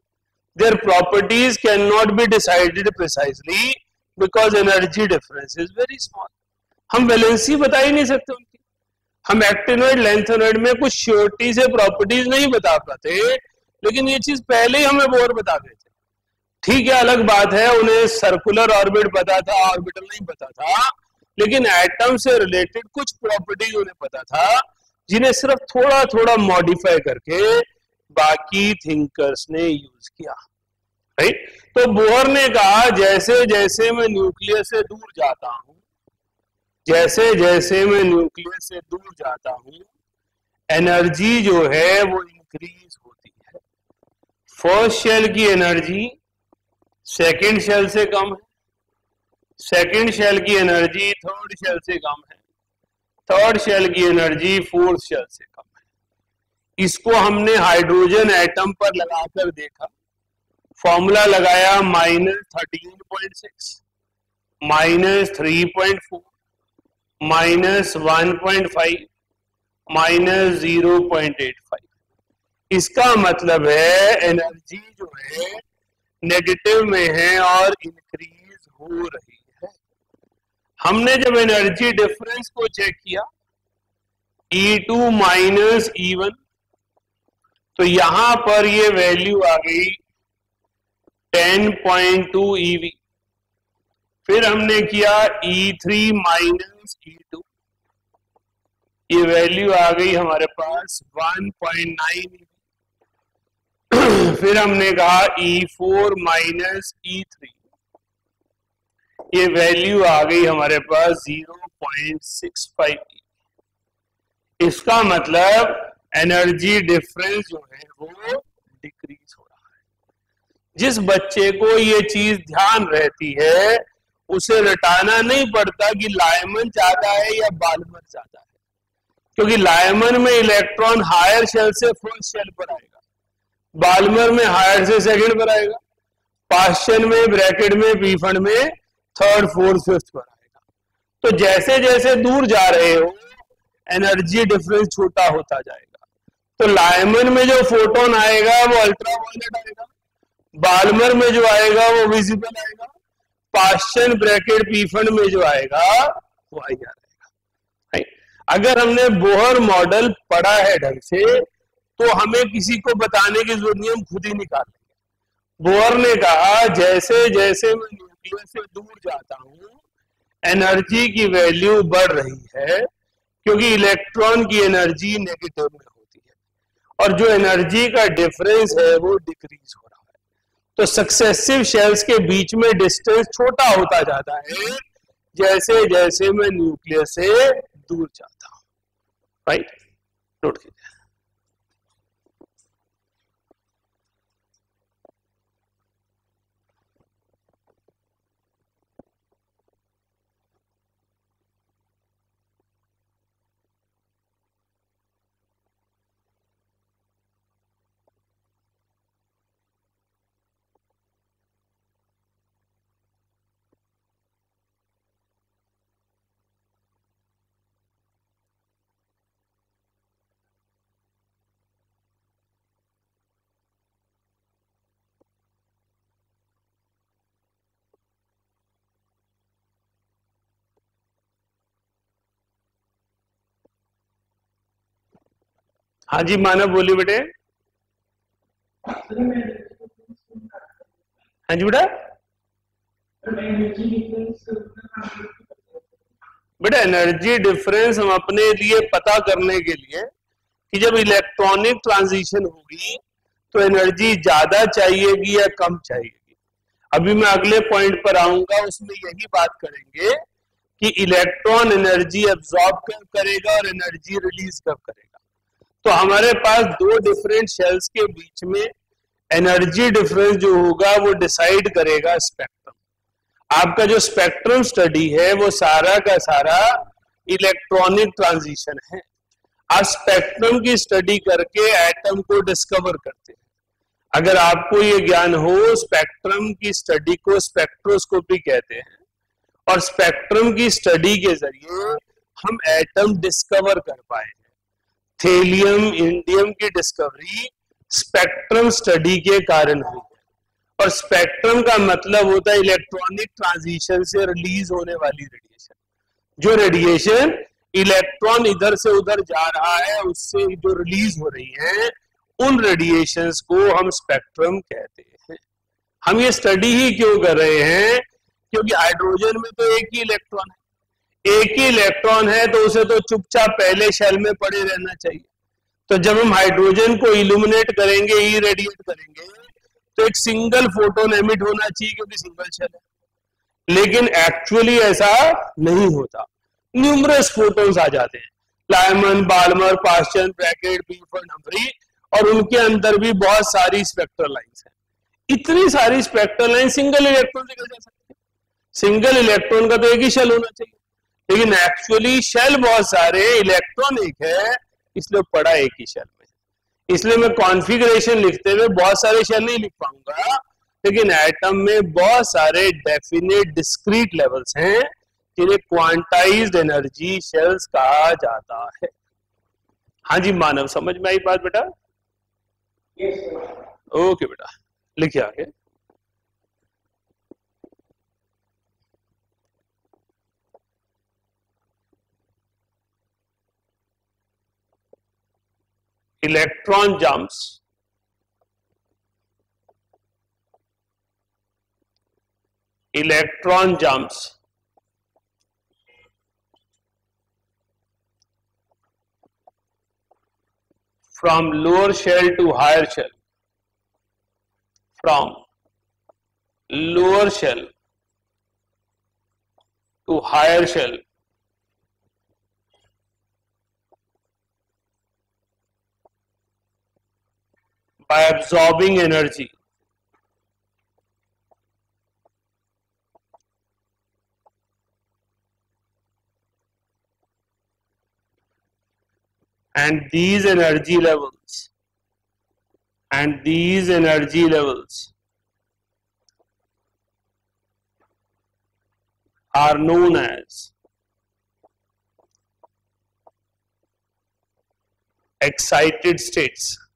their properties cannot be decided precisely because energy difference is very small. हम वैलेंसी बता ही नहीं सकते उनकी। हम एक्टिनोइड लेंथोनोइड में कुछ श्योरिटी से प्रॉपर्टीज़ नहीं बता पाते, लेकिन ये चीज़ पहले ही हमें बोर बता थे ठीक है, अलग बात है, उन्हें सर्कुलर ऑर्बिट पता था ऑर्बिटल नहीं पता था, लेकिन एटम से रिलेटेड कुछ प्रॉपर्टीज़ उन्हें पता था, जिन्हें सिर्फ़ थोड़ा थोड़ा मॉडिफाई करके बाकी थिंकर्स ने यूज़ किया। राइट? तो बोहर ने कहा, जैसे जैसे मैं न्यूक्लियस से दूर जाता हूँ, जैसे जैसे मैं न्यूक्लियस से दूर जाता हूँ, एनर्जी जो है वो इंक्रीज होती है। फ़र्स्ट शेल की एनर्जी सेकंड शेल से कम है। सेकंड शेल की एनर्जी थर्ड शेल से कम है। थर्ड शेल की एनर्जी फोर्थ शेल से कम है। इसको हमने हाइड्रोजन एटम पर लगाकर देखा। फॉर्मूला लगाया minus thirteen point six, minus three point four, minus one point five, minus zero point eight five. इसका मतलब है एनर्जी जो है नेगेटिव में है और इंक्रीज हो रही है। हमने जब एनर्जी डिफरेंस को चेक किया E two minus E one तो यहाँ पर ये वैल्यू आ गई 10.2 ईवी फिर हमने किया E3 थ्री माइनस ई ये वैल्यू आ गई हमारे पास 1.9 ईवी फिर हमने कहा E4 फोर माइनस ई ये वैल्यू आ गई हमारे पास 0.65 ईवी इसका मतलब एनर्जी डिफरेंस जो है वो डिक्रीज हो जिस बच्चे को ये चीज़ ध्यान रहती है, उसे रटाना नहीं पड़ता कि लायमन ज़्यादा है या बालमन ज़्यादा है। क्योंकि लायमन में इलेक्ट्रॉन हायर शेल से फ़र्स्ट शेल पर आएगा। बालमर में हायर से सेकंड पर आएगा। पाश्चन में, ब्रैकेट में पीफंड में थर्ड, फोर्थ, फिफ्थ पर आएगा। तो जैसे जैसे दूर जा रहे हो, एनर्जी डिफरेंस छोटा होता जाएगा। तो लायमन में जो फोटोन आएगा, वो अल्ट्रा वायलेट आएगा। बालमर में जो आएगा वो विजिबल आएगा। पाश्चन ब्रैकेट पीफंड में जो आएगा, वो आई आएगा अगर हमने बोहर मॉडल पढ़ा है ढंग से तो हमें किसी को बताने की ज़रूरत नहीं, हम खुद ही निकाल लेंगे। बोहर ने कहा, जैसे जैसे मैं न्यूक्लियस से दूर जाता हूँ एनर्जी की वैल्यू बढ़ रही है, क्योंकि इलेक्ट्रॉन की एनर्जी नेगेटिव में होती है। और जो एनर्जी का डिफरेंस है, वो डिक्रीज है। तो सक्सेसिव शेल्स के बीच में डिस्टेंस छोटा होता जाता है। जैसे जैसे मैं न्यूक्लियस से दूर जाता हूँ। राइट नोट कीजिए। हाँ जी, मानव बोली बेटे। हाँ जी बेटा। बेटा एनर्जी डिफरेंस हम अपने लिए पता करने के लिए कि जब इलेक्ट्रॉनिक ट्रांजिशन होगी तो एनर्जी ज़्यादा चाहिएगी या कम चाहिएगी? अभी मैं अगले पॉइंट पर आऊँगा, उसमें यही बात करेंगे कि इलेक्ट्रॉन एनर्जी एब्जॉर्ब कब करेगा और एनर्जी रिलीज़ कब करेगा? तो हमारे पास दो डिफरेंट शेल्स के बीच में एनर्जी डिफरेंस जो होगा, वो डिसाइड करेगा स्पेक्ट्रम आपका जो स्पेक्ट्रम स्टडी है, वो सारा का सारा इलेक्ट्रॉनिक ट्रांजिशन है। आप स्पेक्ट्रम की स्टडी करके एटम को डिस्कवर करते हैं। अगर आपको ये ज्ञान हो स्पेक्ट्रम की स्टडी को स्पेक्ट्रोस्कोपी कहते हैं और स्पेक्ट्रम की स्टडी के ज़रिए हम एटम डिस्कवर कर पाए थेलियम इंडियम की डिस्कवरी स्पेक्ट्रम स्टडी के कारण हुई है। और स्पेक्ट्रम का मतलब होता है इलेक्ट्रॉनिक ट्रांजिशन से रिलीज़ होने वाली रेडिएशन जो रेडिएशन इलेक्ट्रॉन इधर से उधर जा रहा है, उससे जो रिलीज़ हो रही है, उन रेडिएशन को हम स्पेक्ट्रम कहते हैं। हम ये स्टडी ही क्यों कर रहे हैं? क्योंकि हाइड्रोजन में तो एक ही इलेक्ट्रॉन है। एक ही इलेक्ट्रॉन है तो उसे तो चुपचाप पहले शेल में पड़े रहना चाहिए। तो जब हम हाइड्रोजन को इल्यूमिनेट करेंगे ई रेडिएट करेंगे तो एक सिंगल फोटोन एमिट होना चाहिए, क्योंकि सिंगल शेल है। लेकिन एक्चुअली ऐसा नहीं होता। न्यूमरस फोटोन्स आ जाते हैं। लाइमन बालमर पास्चन ब्रैकेट बीफर नंबरी और उनके अंदर भी बहुत सारी स्पेक्ट्रल लाइंस हैं। इतनी सारी स्पेक्ट्रल लाइन सिंगल इलेक्ट्रॉन से जा सकती है। सिंगल इलेक्ट्रॉन का तो एक ही शेल होना चाहिए। लेकिन एक्चुअली शेल बहुत सारे इलेक्ट्रॉन एक है इसलिए पड़ा एक ही शेल में। इसलिए मैं कॉन्फ़िगरेशन लिखते हुए बहुत सारे शेल नहीं लिख पाऊँगा लेकिन एटम में बहुत सारे डेफिनेट डिस्क्रीट लेवल्स हैं जिन्हें क्वांटाइज्ड एनर्जी शेल्स कहा जाता है। हाँ जी मानव समझ में आई बात बेटा? ओके बेटा लिखिए आगे। Electron jumps. Electron jumps. From lower shell to higher shell. From lower shell to higher shell by absorbing energy. And these energy levels, and these energy levels are known as excited states.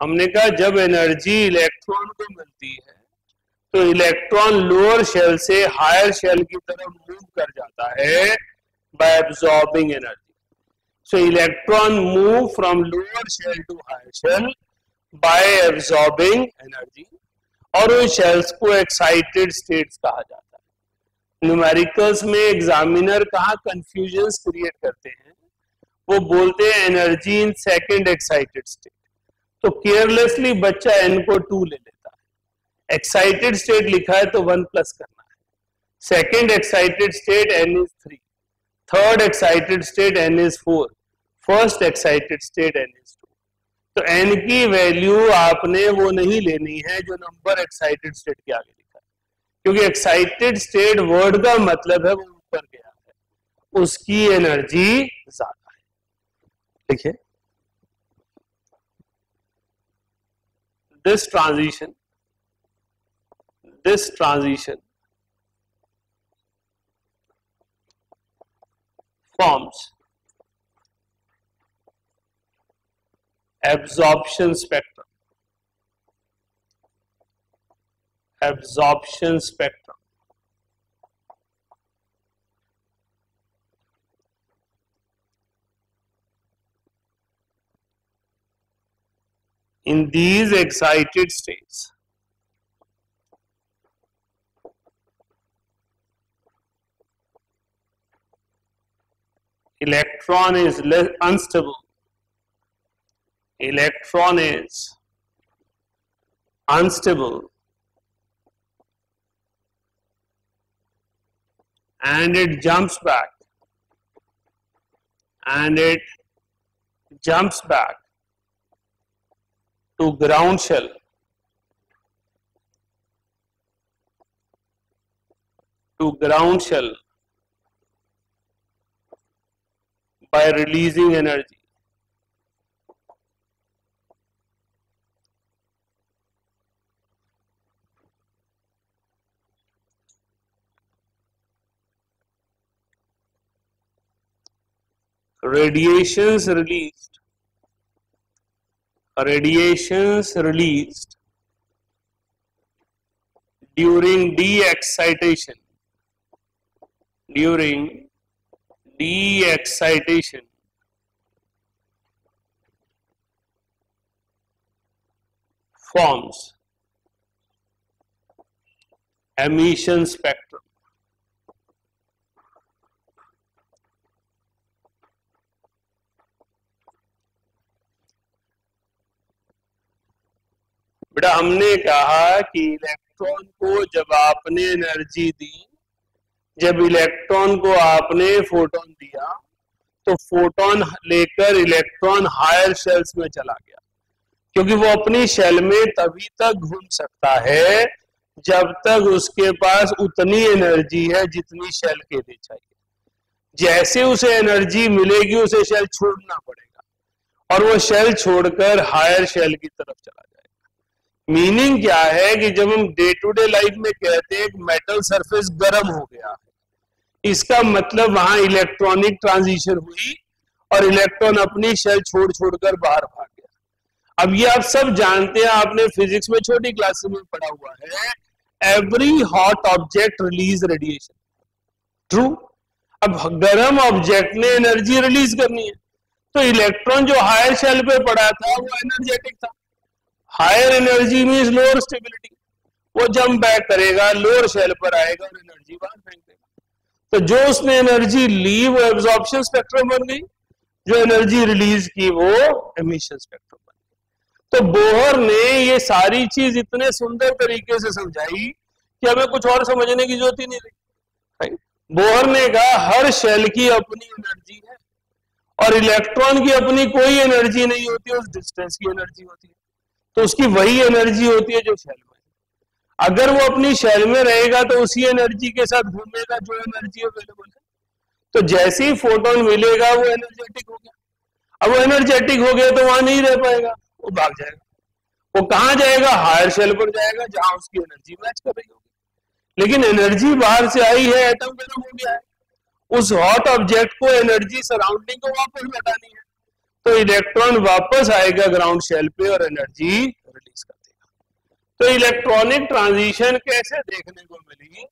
हमने कहा, जब energy electron को मिलती है तो electron lower shell से higher shell की तरफ़ मूव कर जाता है by absorbing energy so electron move from lower shell to higher shell by absorbing energy और उन शेल्स को एक्साइटेड स्टेट्स कहा जाता है। न्यूमेरिकल्स में एग्जामिनर कहा कंफ्यूजन क्रिएट करते हैं? वो बोलते हैं energy in second excited state तो केयरलेसली बच्चा एन को टू ले लेता है। एक्साइटेड स्टेट लिखा है तो वन प्लस करना है। Second excited state n is three third excited state n is four first excited state n is two तो एन की वैल्यू आपने वो नहीं लेनी है जो नंबर एक्साइटेड स्टेट के आगे लिखा है। क्योंकि एक्साइटेड स्टेट वर्ड का मतलब है वो ऊपर गया है। उसकी एनर्जी ज़्यादा है। देखिए। This transition this transition forms absorption spectrum. Absorption spectrum in these excited states. Electron is less unstable. Electron is unstable and it jumps back and it jumps back to ground shell. To ground shell. By releasing energy. Radiations released radiations released during de-excitation. During de-excitation. Forms. Emission spectrum बेटा, हमने कहा कि electron को जब आपने energy दी, जब electron को आपने फोटोन दिया तो फोटोन लेकर इलेक्ट्रॉन हायर सेल्स में चला गया। क्योंकि वो अपनी शेल में तभी तक घूम सकता है, जब तक उसके पास उतनी एनर्जी है जितनी शेल के लिए चाहिए। जैसे उसे एनर्जी मिलेगी, उसे शेल छोड़ना पड़ेगा। और वो शेल छोड़कर हायर शेल की तरफ़ चला मीनिंग क्या है कि जब हम डे टू डे लाइफ में कहते हैं मेटल सरफेस गर्म हो गया इसका मतलब वहाँ इलेक्ट्रॉनिक ट्रांजिशन हुई और इलेक्ट्रॉन अपनी शेल छोड़ छोड़कर बाहर भाग गया। अब ये आप सब जानते हैं, आपने फिजिक्स में छोटी क्लास में पढ़ा हुआ है every hot object release radiation true अब गर्म ऑब्जेक्ट ने एनर्जी रिलीज़ करनी है। तो इलेक्ट्रॉन जो हायर शेल पे पड़ा था, वो एनर्जेटिक था। Higher energy mean lower stability वो जम बैक करेगा लोअर शेल पर आएगा और एनर्जी बाहर फेंक देगा। तो जो उसने एनर्जी ली वो एब्जॉर्प्शन स्पेक्ट्रम बन गई। जो एनर्जी रिलीज़ की वो एमिशन स्पेक्ट्रम बन गई। तो बोहर ने ये सारी चीज़ इतने सुंदर तरीके से समझाई कि हमें कुछ और समझने की ज़रूरत ही नहीं रही बोहर ने कहा, हर शेल की अपनी एनर्जी है और इलेक्ट्रॉन की अपनी कोई एनर्जी नहीं होती, उस डिस्टेंस की एनर्जी होती है। तो उसकी वही एनर्जी होती है जो शेल में। अगर वो अपनी शेल में रहेगा तो उसी एनर्जी के साथ घूमेगा, जो एनर्जी अवेलेबल है। तो जैसे ही फोटोन मिलेगा, वो एनर्जेटिक हो गया। अब वो एनर्जेटिक हो गया तो वहाँ नहीं रह पाएगा, वो भाग जाएगा। वो कहाँ जाएगा? हायर शेल पर जाएगा, जहाँ उसकी एनर्जी मैच कर रही होगी। लेकिन एनर्जी बाहर से आई है एटम गर्म हो गया है। उस हॉट ऑब्जेक्ट को एनर्जी सराउंडिंग को वापस लौटानी है। तो इलेक्ट्रॉन वापस आएगा ग्राउंड शेल पे और एनर्जी रिलीज़ कर देगा। तो इलेक्ट्रॉनिक ट्रांजिशन कैसे देखने को मिली?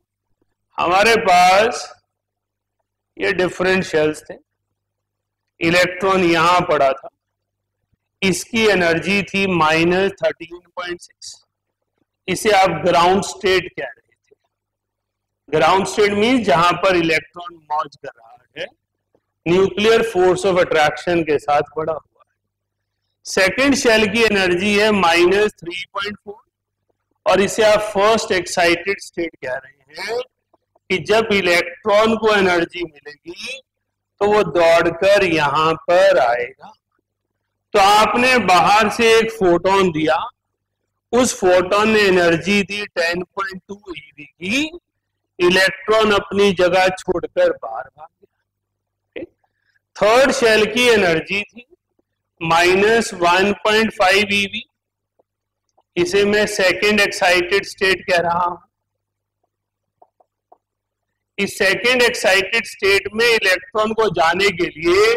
हमारे पास ये डिफरेंट शेल्स थे। इलेक्ट्रॉन यहाँ पड़ा था। इसकी एनर्जी थी माइनस थर्टीन पॉइंट सिक्स इसे आप ग्राउंड स्टेट कह रहे थे। ग्राउंड स्टेट मीन जहाँ पर इलेक्ट्रॉन मौज कर रहा न्यूक्लियर फोर्स ऑफ़ अट्रैक्शन के साथ पड़ा हुआ है। सेकेंड शेल की एनर्जी है माइनस थ्री पॉइंट फोर और इसे आप फ़र्स्ट एक्साइटेड स्टेट कह रहे हैं कि जब इलेक्ट्रॉन को एनर्जी मिलेगी तो वो दौड़कर यहाँ पर आएगा। तो आपने बाहर से एक फोटोन दिया, उस फोटोन ने एनर्जी दी 10.2 ईवी की इलेक्ट्रॉन अपनी जगह छोड़कर बाहर भाग थर्ड शेल की एनर्जी थी, minus one point five eV इसे मैं सेकेंड एक्साइटेड स्टेट कह रहा हूँ। इस सेकेंड एक्साइटेड स्टेट में इलेक्ट्रॉन को जाने के लिए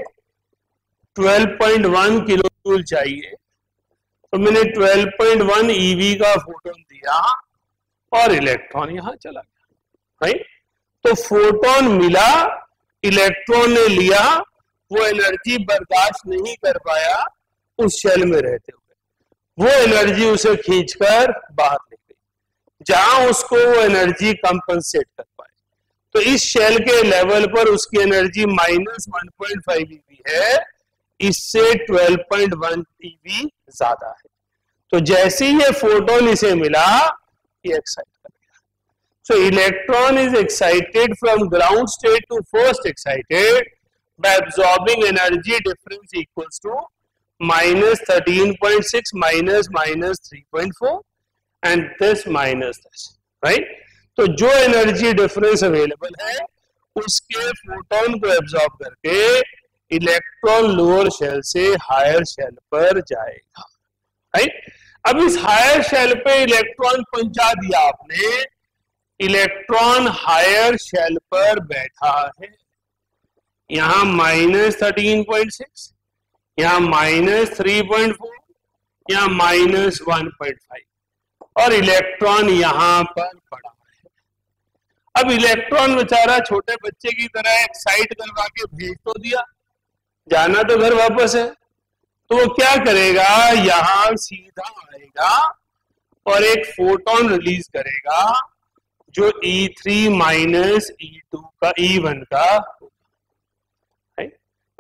12.1 किलो जूल चाहिए। तो मैंने 12.1 ईवी e का फोटोन दिया और इलेक्ट्रॉन यहाँ चला गया। राइट तो फोटोन मिला इलेक्ट्रॉन ने लिया वो एनर्जी बर्दाश्त नहीं कर पाया उस शेल में रहते हुए। वो एनर्जी उसे खींचकर बाहर ले गई, जहाँ उसको वो एनर्जी कंपनसेट कर पाए तो इस शेल के लेवल पर उसकी energy minus one point five है, इससे 12.1 टीवी ज़्यादा है। तो जैसे ही ये फोटोन इसे मिला, ये एक्साइट कर गया। So electron is excited from ground state to first excited by absorbing energy difference equals to minus 13.6 minus minus 3.4 and this minus this, right? तो जो एनर्जी डिफरेंस अवेलेबल है, उसके फोटोन को एब्जॉर्ब करके इलेक्ट्रॉन लोअर शेल से higher shell पर जाएगा right अब इस हायर शेल पे इलेक्ट्रॉन पहुँचा दिया आपने इलेक्ट्रॉन हायर शेल पर बैठा है। यहाँ माइनस थर्टीन पॉइंट सिक्स यहाँ माइनस थ्री पॉइंट फोर यहाँ माइनस वन पॉइंट फाइव और इलेक्ट्रॉन यहाँ पर पड़ा है। अब इलेक्ट्रॉन बेचारा छोटे बच्चे की तरह एक्साइट करवा के भेज तो दिया। जाना तो घर वापस है। तो वो क्या करेगा? यहाँ सीधा आएगा और एक फोटोन रिलीज़ करेगा, जो ई थ्री माइनस ई का ई e वन का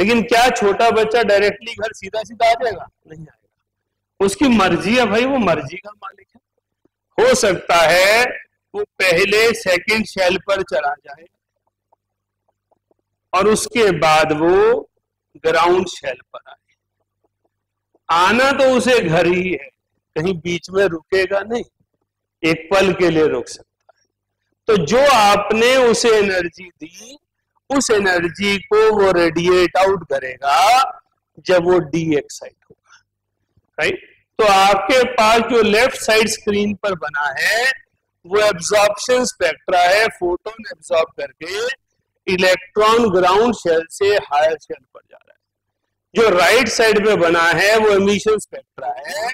लेकिन क्या छोटा बच्चा डायरेक्टली घर सीधा सीधा आ जाएगा? नहीं आएगा। उसकी मर्ज़ी है भाई, वो मर्ज़ी का मालिक है। हो सकता है वो पहले सेकंड शेल पर चला जाए और उसके बाद वो ग्राउंड शेल पर आए। आना तो उसे घर ही है, कहीं बीच में रुकेगा नहीं, एक पल के लिए रुक सकता है। तो जो आपने उसे एनर्जी दी उस एनर्जी को वो रेडिएट आउट करेगा जब वो डी एक्साइट होगा। राइट तो आपके पास जो लेफ़्ट साइड स्क्रीन पर बना है, वो एब्जॉर्प्शन स्पेक्ट्रा है फोटोन एब्जॉर्ब करके इलेक्ट्रॉन ग्राउंड शेल से हायर शेल पर जा रहा है। जो राइट right साइड पे बना है, वो एमिशन स्पेक्ट्रा है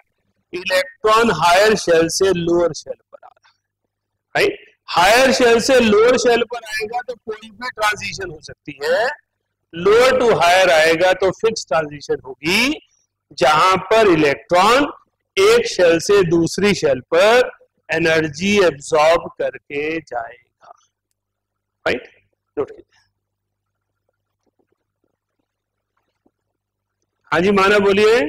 इलेक्ट्रॉन हायर शेल से लोअर शेल पर आ रहा है। राइट हायर शेल से लोअर शेल पर आएगा तो कोई भी ट्रांजिशन हो सकती है। लोअर टू हायर आएगा तो फिक्स ट्रांजिशन होगी, जहाँ पर इलेक्ट्रॉन एक शेल से दूसरी शेल पर एनर्जी एब्सॉर्ब करके जाएगा। राइट नोट कीजिए हाँ जी, माना बोलिए।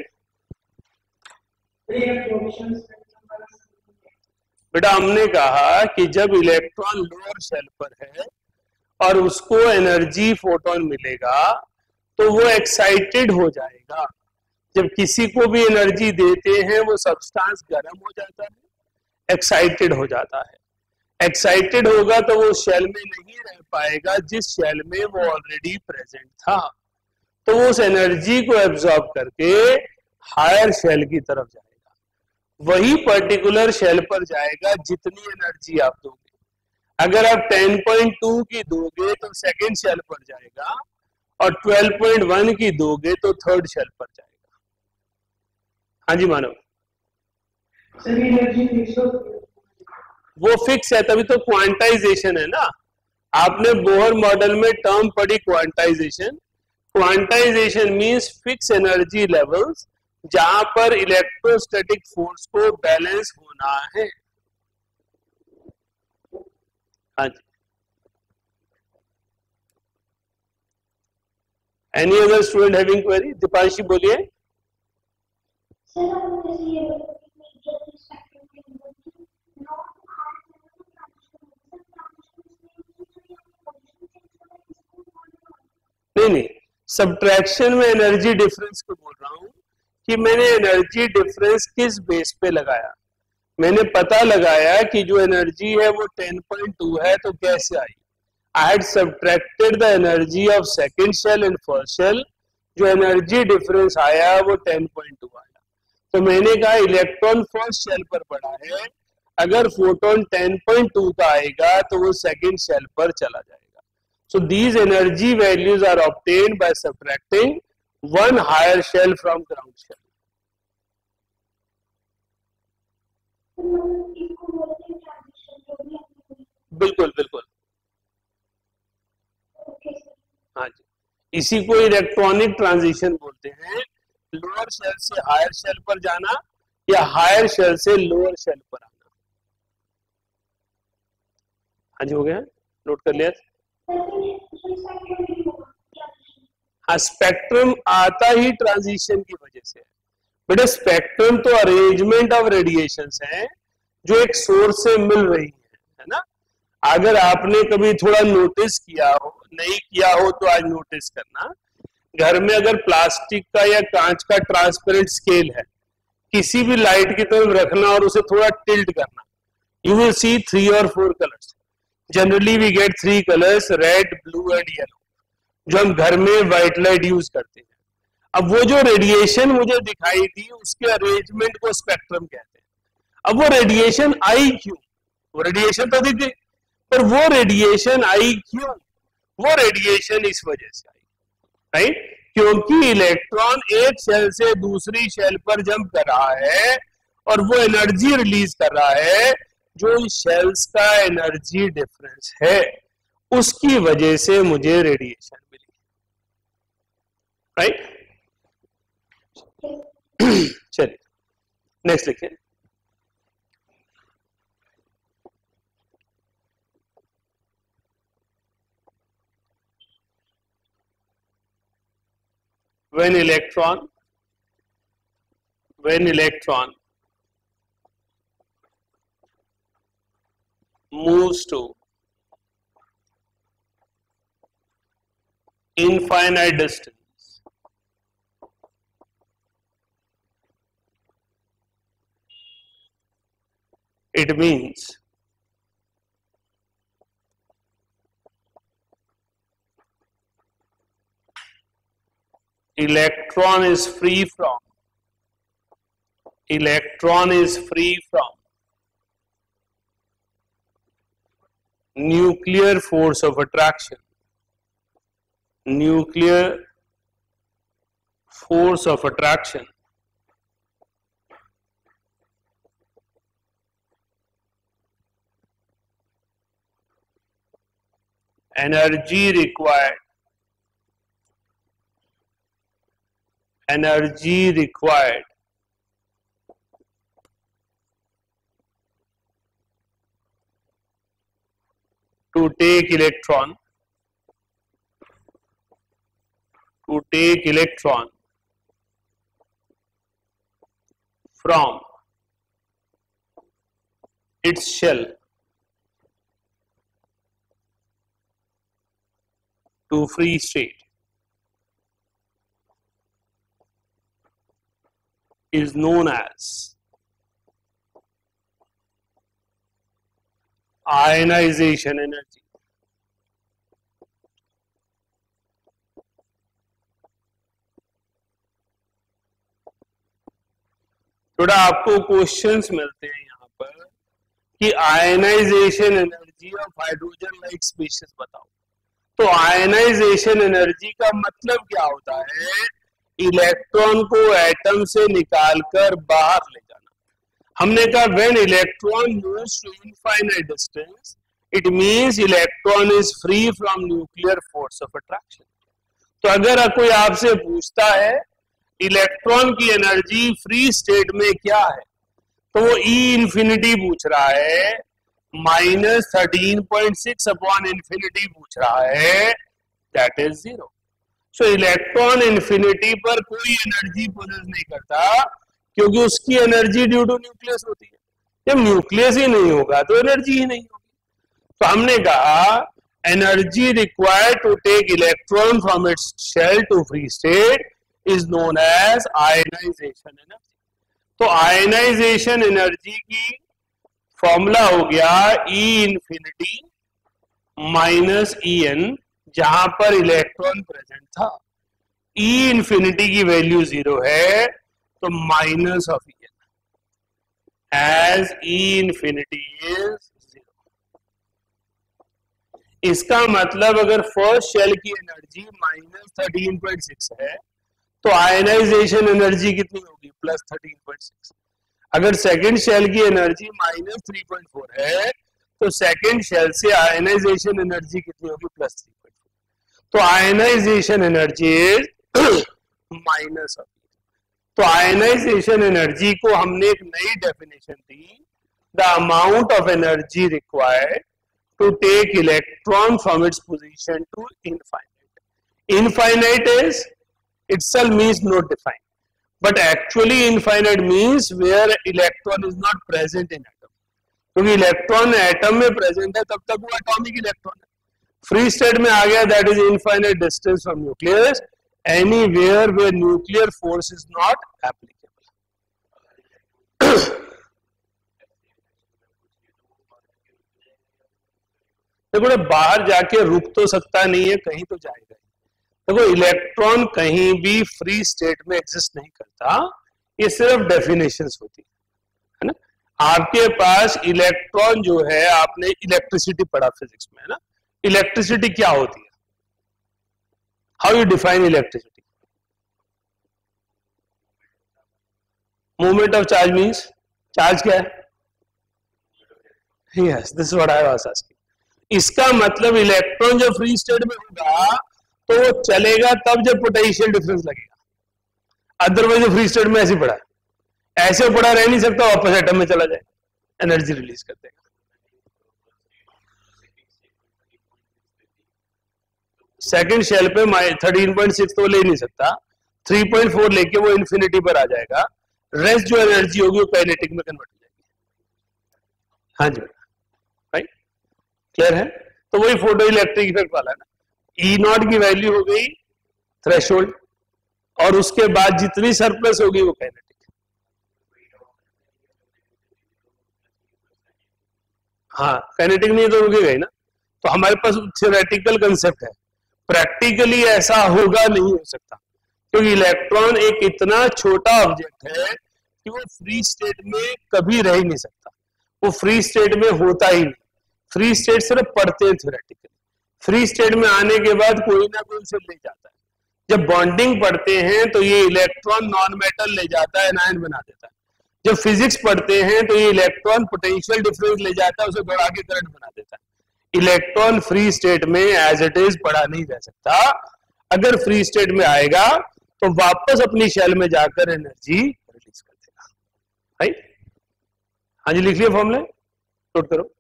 बेटा हमने कहा कि जब इलेक्ट्रॉन लोअर शेल पर है और उसको एनर्जी फोटोन मिलेगा तो वो एक्साइटेड हो जाएगा। जब किसी को भी एनर्जी देते हैं, वो सब्सटेंस गर्म हो जाता है एक्साइटेड हो जाता है। एक्साइटेड होगा तो वो शेल में नहीं रह पाएगा, जिस शेल में वो ऑलरेडी प्रेजेंट था। तो उस एनर्जी को एब्जॉर्ब करके हायर शेल की तरफ़ जाएगा। वही पर्टिकुलर शेल पर जाएगा जितनी एनर्जी आप दोगे। अगर आप 10.2 की दोगे तो सेकेंड शेल पर जाएगा और 12.1 की दोगे तो थर्ड शेल पर जाएगा। हाँ जी मानव। वो फिक्स है तभी तो क्वांटाइजेशन है ना। आपने बोहर मॉडल में टर्म पढ़ी quantization quantization means fix energy levels जहाँ पर इलेक्ट्रोस्टैटिक फोर्स को बैलेंस होना है। हाँ जी। Any other student having query Deepanshi बोलिए। नहीं नहीं सब्ट्रैक्शन में एनर्जी डिफरेंस को बोल रहा हूँ। कि मैंने एनर्जी डिफरेंस किस बेस पे लगाया? मैंने पता लगाया कि जो एनर्जी है वो 10.2 है तो कैसे आई? I had the energy of second cell and first cell जो एनर्जी डिफरेंस आया वो 10.2 आया। तो मैंने कहा इलेक्ट्रॉन फ़र्स्ट सेल पर पड़ा है। अगर फोटोन 10.2 का आएगा तो वो सेकेंड सेल पर चला जाएगा। So these energy values are obtain by subtracting one higher shell from ground shell. बिल्कुल बिल्कुल। हाँ जी। इसी को इलेक्ट्रॉनिक ट्रांजिशन बोलते हैं। लोअर शेल से हायर शेल पर जाना या हायर शेल से लोअर शेल पर आना। हाँ जी, हो गया? नोट कर लिया? स्पेक्ट्रम आता ही ट्रांजिशन की वजह से बेटे स्पेक्ट्रम तो अरेंजमेंट ऑफ़ रेडिएशन है, जो एक सोर्स से मिल रही है है ना? अगर आपने कभी थोड़ा नोटिस किया हो, नहीं किया हो तो आज नोटिस करना। घर में अगर प्लास्टिक का या कांच का ट्रांसपेरेंट स्केल है, किसी भी लाइट की तरफ़ रखना और उसे थोड़ा टिल्ट करना यू विल सी थ्री और four colours generally we get three colours red blue and yellow जो हम घर में व्हाइट लाइट यूज़ करते हैं। अब वो जो रेडिएशन मुझे दिखाई दी, उसके अरेंजमेंट को स्पेक्ट्रम कहते हैं। अब वो रेडिएशन आई क्यों वो रेडिएशन तो दिख पर वो रेडिएशन आई क्यों वो रेडिएशन इस वजह से आई। राइट क्योंकि इलेक्ट्रॉन एक शेल से दूसरी शेल पर जंप कर रहा है और वो एनर्जी रिलीज़ कर रहा है, जो शेल्स का एनर्जी डिफरेंस है, उसकी वजह से मुझे रेडिएशन right சரி Next. when electron when electron moves to infinite distance it means electron is free from electron is free from nuclear force of attraction nuclear force of attraction energy required. Energy required. To take electron. To take electron. From its shell to free state is known as ionization energy. थोड़ा आपको questions मिलते हैं यहाँ पर कि ionization energy of hydrogen like species बताओ तो ionization energy का मतलब क्या होता है? इलेक्ट्रॉन को एटम से निकालकर बाहर ले जाना। हमने कहा when electron moves to infinite distance it means electron is free from nuclear force of attraction तो अगर कोई आपसे पूछता है इलेक्ट्रॉन की एनर्जी फ्री स्टेट में क्या है? तो वो ई e इंफिनिटी पूछ रहा है minus thirteen point six upon infinity पूछ रहा है that is zero so electron infinity पर कोई एनर्जी पोजेस नहीं करता, क्योंकि उसकी एनर्जी ड्यू टू न्यूक्लियस होती है। जब न्यूक्लियस ही नहीं होगा तो एनर्जी ही नहीं होगी। तो हमने कहा energy required to take electron from its shell to free state is known as ionization energy तो आयनाइजेशन एनर्जी की फॉर्मूला हो गया E infinity minus E N जहाँ पर इलेक्ट्रॉन प्रेजेंट था। E इंफिनिटी की वैल्यू ज़ीरो है तो minus of E N as E infinity is zero इसका मतलब अगर फ़र्स्ट शेल की energy minus thirteen point six है तो आयनाइजेशन एनर्जी कितनी होगी? प्लस थर्टीन पॉइंट सिक्स अगर सेकेंड शेल की energy minus three point four है तो सेकेंड शेल से आयनाइजेशन एनर्जी कितनी होगी? प्लस थ्री पॉइंट फोर तो आयनाइजेशन एनर्जी इज़ माइनस तो आयनाइजेशन एनर्जी को हमने एक नई definition the. The amount of energy required to take electron from its position to infinite infinite is itself means not defined. But actually, infinite means where electron is not present in atom. क्योंकि electron atom में present है, तब तक वो atomic electron है। Free state में आ गया that is infinite distance from nucleus anywhere where nuclear force is not applicable देखो बाहर जाके रुक तो सकता नहीं है, कहीं तो जाएगा देखो इलेक्ट्रॉन कहीं भी फ्री स्टेट में एग्जिस्ट नहीं करता, ये सिर्फ़ डेफिनेशन होती है ना? आपके पास इलेक्ट्रॉन जो है, आपने इलेक्ट्रिसिटी पढ़ा फिजिक्स में, है ना? इलेक्ट्रिसिटी क्या होती है? How you define electricity movement of charge means charge क्या है? Yes this what I was asking इसका मतलब इलेक्ट्रॉन जो फ्री स्टेट में होगा तो वो चलेगा तब जब पोटेंशियल डिफरेंस लगेगा। अदरवाइज़ फ्री स्टेट में ऐसे पड़ा ऐसे पड़ा रह नहीं सकता, वापस एटम में चला जाए। एनर्जी रिलीज़ कर देगा। सेकेंड शेल पे थर्टीन पॉइंट सिक्स तो ले नहीं सकता। थ्री पॉइंट फोर लेके वो इन्फिनिटी पर आ जाएगा। रेस्ट जो एनर्जी होगी वो काइनेटिक में कन्वर्ट हो जाएगी। हाँ जी क्लियर है? तो वही फ़ोटो इलेक्ट्रिक इफ़ेक्ट वाला है ना। ई e नॉट की वैल्यू हो गई थ्रेश और उसके बाद जितनी सरप्लस होगी वो कैनेटिक हाँ कैनेटिक नहीं तो रुकेगा ही ना। तो हमारे पास थियोरेटिकल कंसेप्ट है। प्रैक्टिकली ऐसा होगा नहीं हो सकता। क्योंकि इलेक्ट्रॉन एक इतना छोटा ऑब्जेक्ट है कि वो फ्री स्टेट में कभी रह ही नहीं सकता। वो फ्री स्टेट में होता ही नहीं। फ्री स्टेट सिर्फ़ पढ़ते हैं थ्योरेटिकली फ्री स्टेट में आने के बाद कोई ना कोई उसे ले जाता है। जब बॉन्डिंग पढ़ते हैं तो ये इलेक्ट्रॉन नॉन मेटल ले जाता है नाइन बना देता है। जब फिजिक्स पढ़ते हैं तो ये इलेक्ट्रॉन पोटेंशियल डिफरेंस ले जाता है, उसे दौड़ा के करंट बना देता है। इलेक्ट्रॉन फ्री स्टेट में एज इट इज़ पढ़ा नहीं जा सकता। अगर फ्री स्टेट में आएगा तो वापस अपनी शेल में जाकर एनर्जी रिलीज़ कर देगा। राइट हाँ जी, लिख लिया फॉर्मूले नोट करो।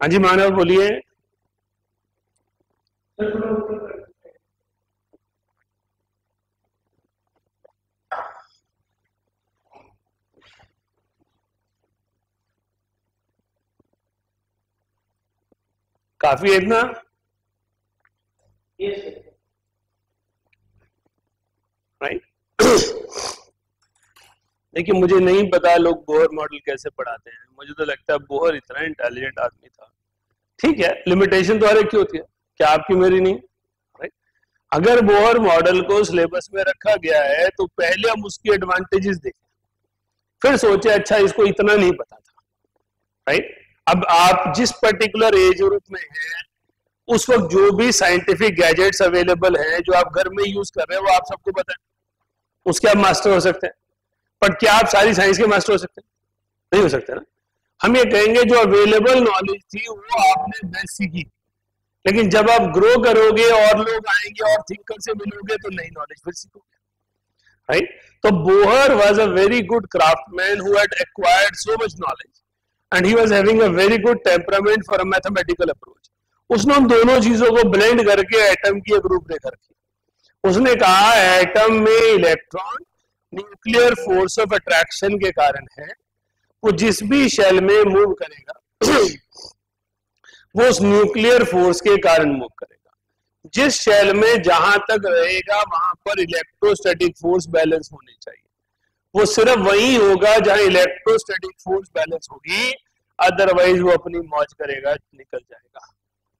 हाँ जी मानव बोलिए। काफ़ी है इतना? राइट देखिए, मुझे नहीं पता लोग बोहर मॉडल कैसे पढ़ाते हैं। मुझे तो लगता है बोहर इतना इंटेलिजेंट आदमी था। ठीक है लिमिटेशन तो हर एक की होती है। क्या आपकी मेरी नहीं? राइट अगर बोहर मॉडल को सिलेबस में रखा गया है तो पहले हम उसकी एडवांटेजेस देखें। फिर सोचे अच्छा इसको इतना नहीं पता था। राइट अब आप जिस पर्टिकुलर एज ग्रुप में हैं, उस वक्त जो भी साइंटिफिक गैजेट्स अवेलेबल हैं, जो आप घर में यूज़ कर रहे हैं, वो आप सबको पता है। उसके आप मास्टर हो सकते हैं। बट क्या आप सारी साइंस के मास्टर हो सकते हैं? नहीं हो सकते ना। हम ये कहेंगे जो अवेलेबल नॉलेज थी, वो आपने बेस्ट सीखी। लेकिन जब आप ग्रो करोगे, और लोग आएँगे, और थिंकर से मिलोगे तो नई नॉलेज फिर सीखोगे। राइट तो Bohr was a very good craftsman who had acquired so much knowledge and he was having a very good temperament for a mathematical approach उसने उन दोनों चीज़ों को ब्लेंड करके एटम की एक रूप रूपरेखा रखी। उसने कहा एटम में electron nuclear force of attraction के कारण है। वो जिस भी शेल में मूव करेगा, वो उस न्यूक्लियर फोर्स के कारण मूव करेगा। जिस शेल में जहाँ तक रहेगा, वहाँ पर इलेक्ट्रोस्टैटिक फोर्स बैलेंस होनी चाहिए। वो सिर्फ़ वही होगा जहाँ इलेक्ट्रोस्टैटिक फोर्स बैलेंस होगी अदरवाइज़ वो अपनी मौज करेगा, निकल जाएगा।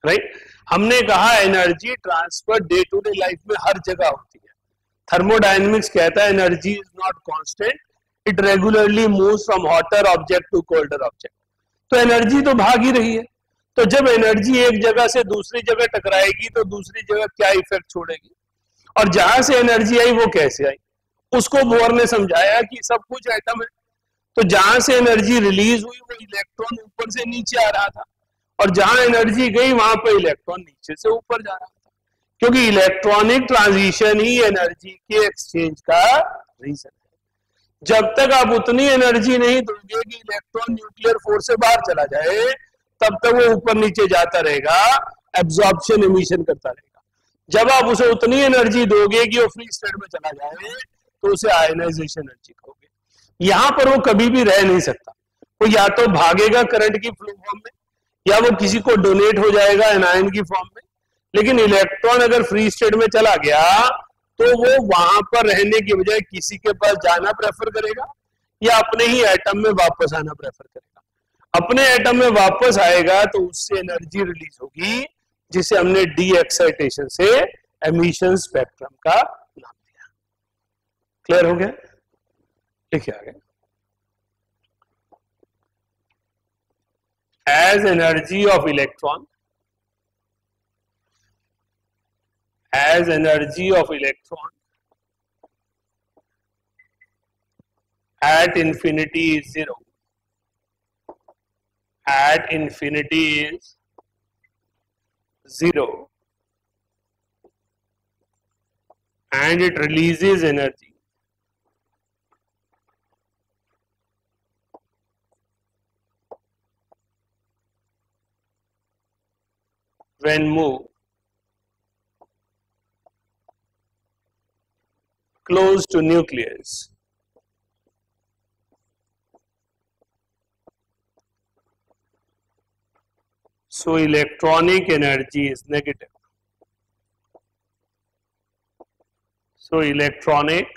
राइट हमने कहा energy transfer day to day life में हर जगह होती है। थर्मोडाइनमिक्स कहता है energy is not constant it regularly move from hotter object to colder object तो एनर्जी तो भाग ही रही है। तो जब एनर्जी एक जगह से दूसरी जगह टकराएगी तो दूसरी जगह क्या इफ़ेक्ट छोड़ेगी? और जहाँ से एनर्जी आई, वो कैसे आई? उसको बोर ने समझाया कि सब कुछ आइटम है। तो जहाँ से एनर्जी रिलीज़ हुई, वो इलेक्ट्रॉन ऊपर से नीचे आ रहा था। और जहाँ एनर्जी गई, वहाँ पर इलेक्ट्रॉन नीचे से ऊपर जा रहा था। क्योंकि इलेक्ट्रॉनिक ट्रांजिशन ही एनर्जी के एक्सचेंज का रीजन है। जब तक आप उतनी एनर्जी नहीं दोगे कि इलेक्ट्रॉन न्यूक्लियर फोर्स से बाहर चला जाए, तब तक वो ऊपर नीचे जाता रहेगा एब्जॉर्प्शन इमिशन करता रहेगा। जब आप उसे उतनी एनर्जी दोगे कि वो फ्री स्टेट में चला जाए तो उसे आयनाइजेशन एनर्जी कहोगे। यहाँ पर वो कभी भी रह नहीं सकता। वो या तो भागेगा करंट की फ्लो फॉर्म में, या वो किसी को डोनेट हो जाएगा एनायन की फॉर्म में लेकिन इलेक्ट्रॉन अगर फ्री स्टेट में चला गया तो वो वहाँ पर रहने की बजाय किसी के पास जाना प्रेफर करेगा या अपने ही एटम में वापस आना प्रेफर करेगा? अपने एटम में वापस आएगा तो उससे एनर्जी रिलीज़ होगी, जिसे हमने डी एक्साइटेशन से एमिशन स्पेक्ट्रम का नाम दिया। क्लियर हो गया? लिखिए आगे। As energy of electron as energy of electron at infinity is zero. At infinity is zero. And it releases energy. When moved close to nucleus. So electronic energy is negative. So electronic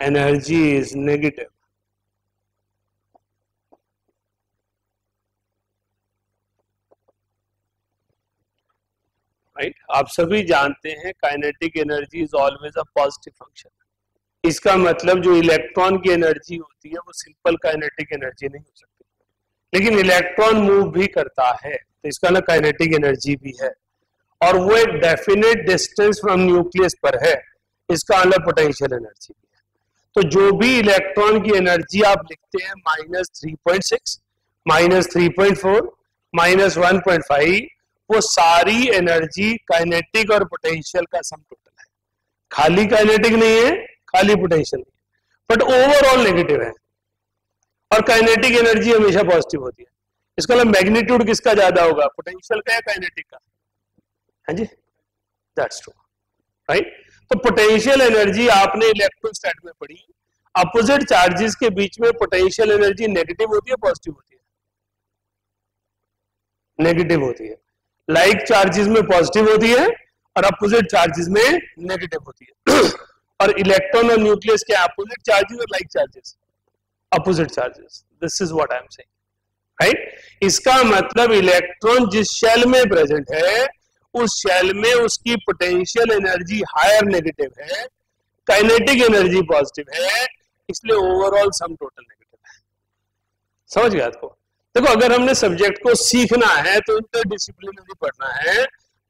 energy is negative. Right आप सभी जानते हैं kinetic energy is always a positive function इसका मतलब जो electron की energy होती है वो सिंपल काइनेटिक एनर्जी नहीं हो सकती। लेकिन इलेक्ट्रॉन मूव भी करता है तो इसका ना काइनेटिक एनर्जी भी है। और वो एक डेफिनेट डिस्टेंस फ्रॉम न्यूक्लियस पर है इसका मतलब पोटेंशियल एनर्जी भी है। तो जो भी इलेक्ट्रॉन की एनर्जी आप लिखते हैं minus three point six minus three point four minus one point five वो सारी एनर्जी, काइनेटिक और पोटेंशियल का सम टोटल है। खाली काइनेटिक नहीं है, खाली पोटेंशियल नहीं है। बट ओवरऑल नेगेटिव है। और काइनेटिक एनर्जी हमेशा पॉजिटिव होती है। इसका मतलब मैग्नीट्यूड किसका ज़्यादा होगा, पोटेंशियल का या काइनेटिक का? है जी? दैट्स ट्रू राइट तो पोटेंशियल एनर्जी आपने इलेक्ट्रोस्टैट में पढ़ी। अपोजिट चार्जेस के बीच में पोटेंशियल एनर्जी नेगेटिव होती है, पॉजिटिव होती है? नेगेटिव होती है। लाइक like चार्जेस में पॉजिटिव होती है और अपोजिट चार्जेस में नेगेटिव होती है। और इलेक्ट्रॉन और न्यूक्लियस के अपोजिट चार्जेस और like charges opposite charges this is what I am saying right इसका मतलब इलेक्ट्रॉन जिस शेल में प्रेजेंट है, उस शेल में उसकी पोटेंशियल एनर्जी हायर नेगेटिव है काइनेटिक एनर्जी पॉजिटिव है, इसलिए ओवरऑल सम टोटल नेगेटिव है। समझ गया आपको? देखो, अगर हमने सब्जेक्ट को सीखना है तो इंटर डिसिप्लिनरी पढ़ना है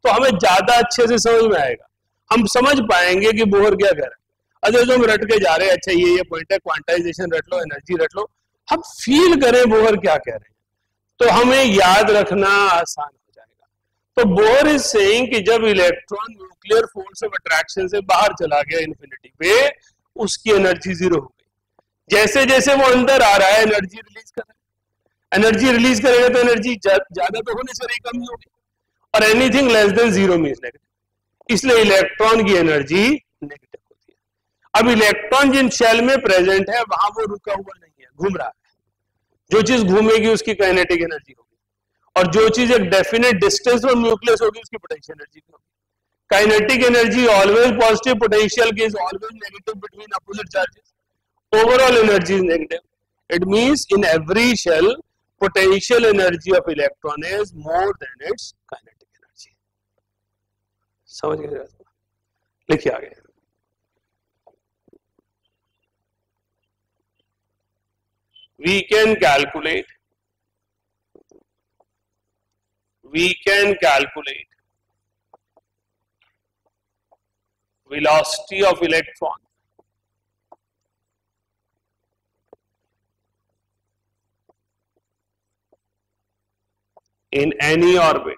तो हमें ज़्यादा अच्छे से समझ में आएगा। हम समझ पाएँगे कि बोहर क्या कह रहा है। अगर जो हम रट के जा रहे हैं अच्छा ये ये पॉइंट है क्वांटाइजेशन रट लो एनर्जी रट लो। हम फील करें बोहर क्या कह रहे हैं। तो हमें याद रखना आसान हो जाएगा। तो बोहर इज़ सेइंग कि जब electron nuclear force of attraction से बाहर चला गया इन्फिनिटी पे, उसकी एनर्जी ज़ीरो हो गई। जैसे जैसे वो अंदर आ रहा है एनर्जी रिलीज़ कर रहा है एनर्जी रिलीज़ करेगा तो एनर्जी ज़्यादा तो होने से रही कमी होगी। और anything less than zero mean negative इसलिए इलेक्ट्रॉन की एनर्जी नेगेटिव होती है। अब इलेक्ट्रॉन जिन शेल में प्रेजेंट है, वहाँ वो रुका हुआ नहीं है, घूम रहा है। जो चीज़ घूमेगी, उसकी काइनेटिक एनर्जी होगी। और जो चीज़ एक डेफिनेट डिस्टेंस फ्रॉम न्यूक्लियस होगी, उसकी पोटेंशियल एनर्जी होगी। Kinetic energy always positive potential is always negative between opposite charges overall energy is negative it means in every shell potential energy of electron is more than its kinetic energy समझ गए लिखिए आगे we can calculate we can calculate velocity of electron in any orbit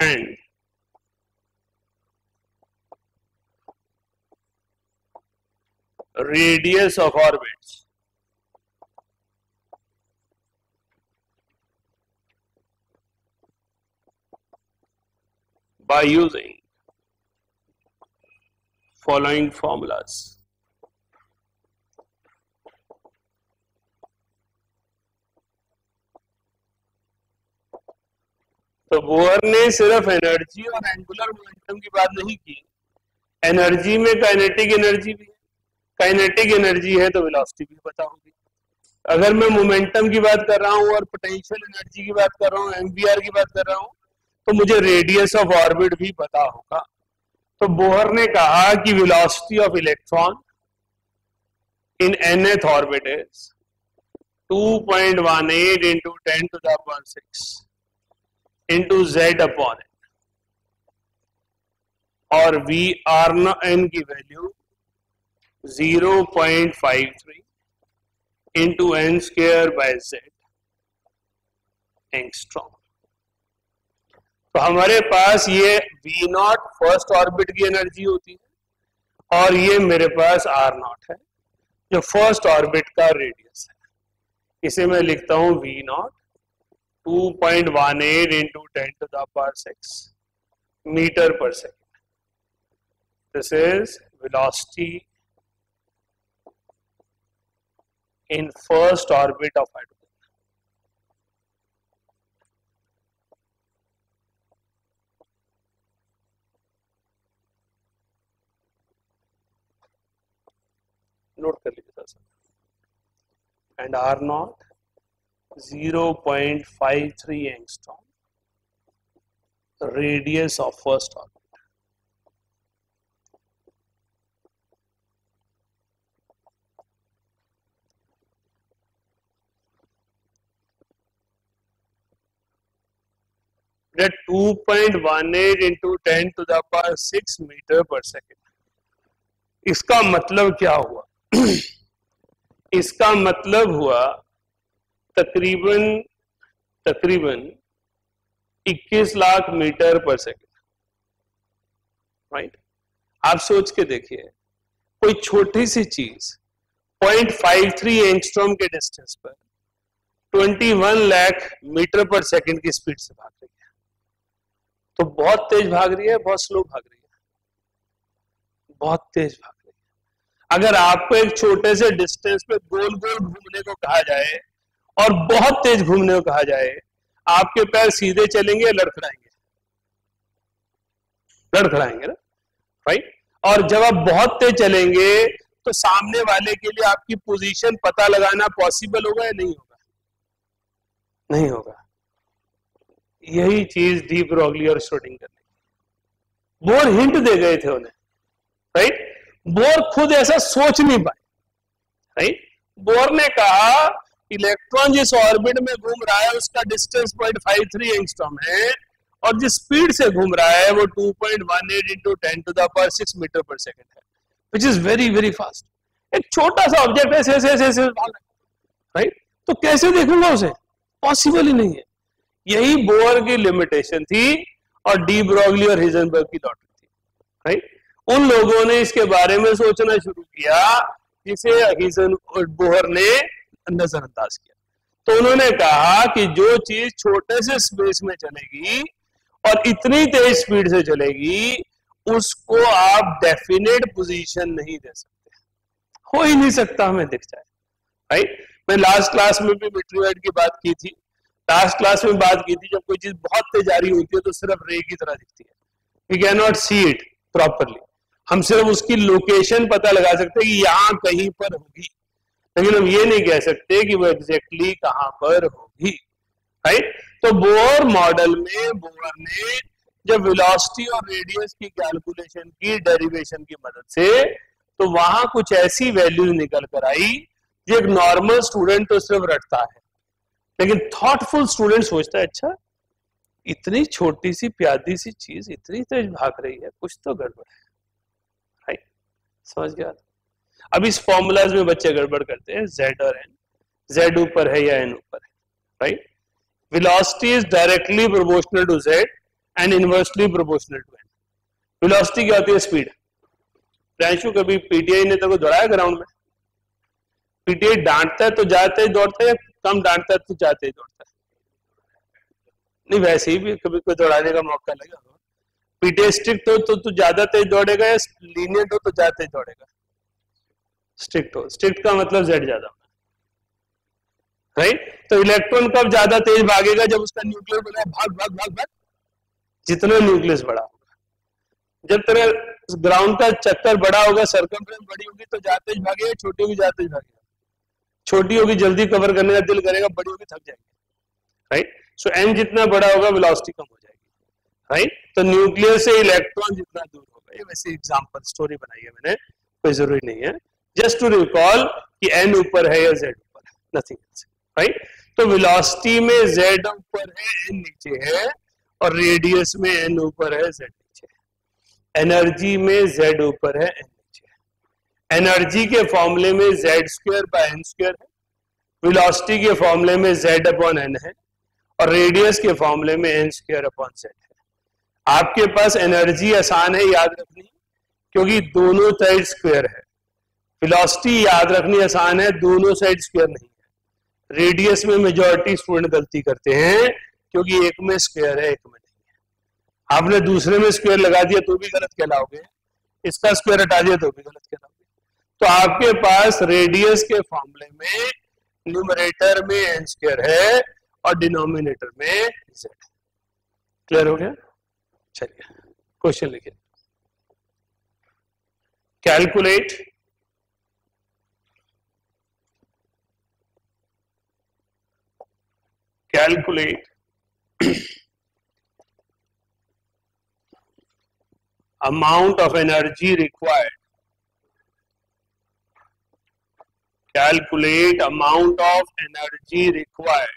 and radius of orbits by using following formulas. तो Bohr ने सिर्फ़ energy और angular momentum की बात नहीं की। एनर्जी में काइनेटिक एनर्जी भी है। काइनेटिक एनर्जी है तो वेलोसिटी भी पता होगी अगर मैं मोमेंटम की बात कर रहा हूँ और पोटेंशियल एनर्जी की बात कर रहा हूँ एमवीआर की बात कर रहा हूँ तो मुझे रेडियस ऑफ़ ऑर्बिट भी पता होगा। तो बोहर ने कहा कि velocity of electron in nth orbit is 2.18 into 10 to the power 6 into Z upon n और v r एन की value 0.53 into n square by z. Angstrom तो हमारे पास ये v नॉट फ़र्स्ट ऑर्बिट की एनर्जी होती है और ये मेरे पास r नॉट है, जो फ़र्स्ट ऑर्बिट का रेडियस है। इसे मैं लिखता हूँ v naught 2.18 into 10 to the power 6 meter per second. This is velocity in first orbit of hydrogen. Note कर लीजिए sir and R naught 0.53 angstrom radius of first orbit. That 2.18 into 10 to the power 6 metre per second इसका मतलब क्या हुआ इसका मतलब हुआ तकरीबन तकरीबन 21 lakh metre per second right आप सोच के देखिए, कोई छोटी सी चीज़ 0.53 एंगस्ट्रॉम के डिस्टेंस पर 21 लाख मीटर पर सेकंड की स्पीड से भाग रही है। तो बहुत तेज भाग रही है, बहुत स्लो भाग रही है। बहुत तेज भाग रही है। अगर आपको एक छोटे से डिस्टेंस पे गोल गोल घूमने को कहा जाए और बहुत तेज घूमने को कहा जाए, आपके पैर सीधे चलेंगे लड़खड़ाएँगे? लड़खड़ाएँगे ना? राइट और जब आप बहुत तेज चलेंगे तो सामने वाले के लिए आपकी पोजीशन पता लगाना पॉसिबल होगा या नहीं होगा? नहीं होगा। यही चीज़ डीप रॉगली और शोडिंगर ने बोर हिंट दे गए थे उन्हें। राइट बोर खुद ऐसा सोच नहीं पाए। राइट बोर ने कहा इलेक्ट्रॉन जिस ऑर्बिट में घूम रहा है, उसका distance point five three angstrom है और जिस स्पीड से घूम रहा है, वो two point one eight into ten to the power six metre per second है which is very very fast एक छोटा सा ऑब्जेक्ट ऐसे ऐसे ऐसे ऐसे राइट तो कैसे देखूँगा उसे? पॉसिबल ही नहीं है। यही बोअर की लिमिटेशन थी और डी ब्रॉगली और हिजनबर्ग की लॉटरी थी राइट उन लोगों ने इसके बारे में सोचना शुरू किया जिसे हिजन बोहर ने नजरअंदाज किया। तो उन्होंने कहा कि जो चीज़ छोटे से स्पेस में चलेगी और इतनी तेज स्पीड से चलेगी, उसको आप डेफिनेट पोजीशन नहीं दे सकते। हो ही नहीं सकता, हमें दिख जाए। राइट मैं लास्ट क्लास में भी मिट्रीवाइड की बात की थी। लास्ट क्लास में बात की थी, जब कोई चीज़ बहुत तेज आ रही होती है तो सिर्फ़ रे की तरह दिखती है। We can not see it properly हम सिर्फ़ उसकी लोकेशन पता लगा सकते हैं कि यहाँ कहीं पर होगी। लेकिन हम ये नहीं कह सकते कि वो एग्जैक्टली कहाँ पर होगी राइट तो बोर मॉडल में बोर ने जब वेलोसिटी और रेडियस की कैलकुलेशन की डेरिवेशन की मदद से तो वहाँ कुछ ऐसी वैल्यूज़ निकल कर आई, जो एक नॉर्मल स्टूडेंट तो सिर्फ़ रटता है। लेकिन थॉटफुल स्टूडेंट सोचता है अच्छा इतनी छोटी सी प्यादी सी चीज़ इतनी तेज भाग रही है, कुछ तो गड़बड़ है। राइट समझ गया? अब इस फॉर्मूलाज में बच्चे गड़बड़ करते हैं जेड और एन जेड ऊपर है या एन ऊपर है right velocity is directly proportional to Z and inversely proportional to N velocity क्या होती है? स्पीड प्रियांशु कभी पीटीआई ने तो दौड़ाया ग्राउंड में? पीटीआई डांटता है तो जाते ही दौड़ता है या कम डांटता है तो जाते ही दौड़ता है? नहीं, वैसे ही भी कभी कोई दौड़ाने का मौका लगा। पीटीआई स्ट्रिक्ट हो तो तू ज़्यादा तेज दौड़ेगा या लीनियंट हो तो ज़्यादा तेज दौड़ेगा? स्ट्रिक्ट हो। स्ट्रिक्ट का मतलब जेड ज़्यादा राइट तो इलेक्ट्रॉन कब ज़्यादा तेज भागेगा जब उसका न्यूक्लियर बना भाग भाग भाग भाग। जितना न्यूक्लियस बड़ा होगा। जब तेरा ग्राउंड का चक्कर बड़ा होगा सर्कम बड़ी होगी तो ज़्यादा तेज भागेगा, छोटी होगी, ज़्यादा तेज भागेगा। छोटी होगी, जल्दी कवर करने का दिल करेगा, बड़ी होगी, थक जाएगी। राइट सो एन जितना बड़ा होगा वेलोसिटी कम हो जाएगी। राइट तो न्यूक्लियस से इलेक्ट्रॉन जितना दूर होगा। ये वैसे एग्जांपल स्टोरी बनाई है मैंने। कोई ज़रूरी नहीं है। जस्ट टू रिकॉल कि एन ऊपर है या जेड ऊपर है नथिंग एल्स राइट तो वेलोसिटी में जेड ऊपर है एन नीचे है, और रेडियस में एन ऊपर है जेड नीचे है। एनर्जी में जेड ऊपर है एन एनर्जी के फॉर्मूले में Z square by N square है। विलॉसिटी के फॉर्मूले में जेड अपॉन एन है, और रेडियस के फॉर्मूले में एन स्क्र अपॉन जेड है। आपके पास एनर्जी आसान है, याद रखनी, क्योंकि दोनों साइड स्क्वायर है। फिलोसिटी याद रखनी आसान है, दोनों साइड स्क्वायर नहीं है। रेडियस में मेजोरिटी स्टूडेंट गलती करते हैं, क्योंकि एक में स्क्वायर है, एक में नहीं है। आपने दूसरे में स्क्वायर लगा दिया तो भी गलत कहलाओगे। इसका स्क्वायर हटा दिया तो भी गलत कहलाओगे। तो आपके पास रेडियस के फॉर्मूले में न्यूमरेटर में एन स्क्र है और डिनोमिनेटर में जेड क्लियर हो गया? चलिए क्वेश्चन लिखिए calculate calculate amount of energy required. Calculate amount of energy required.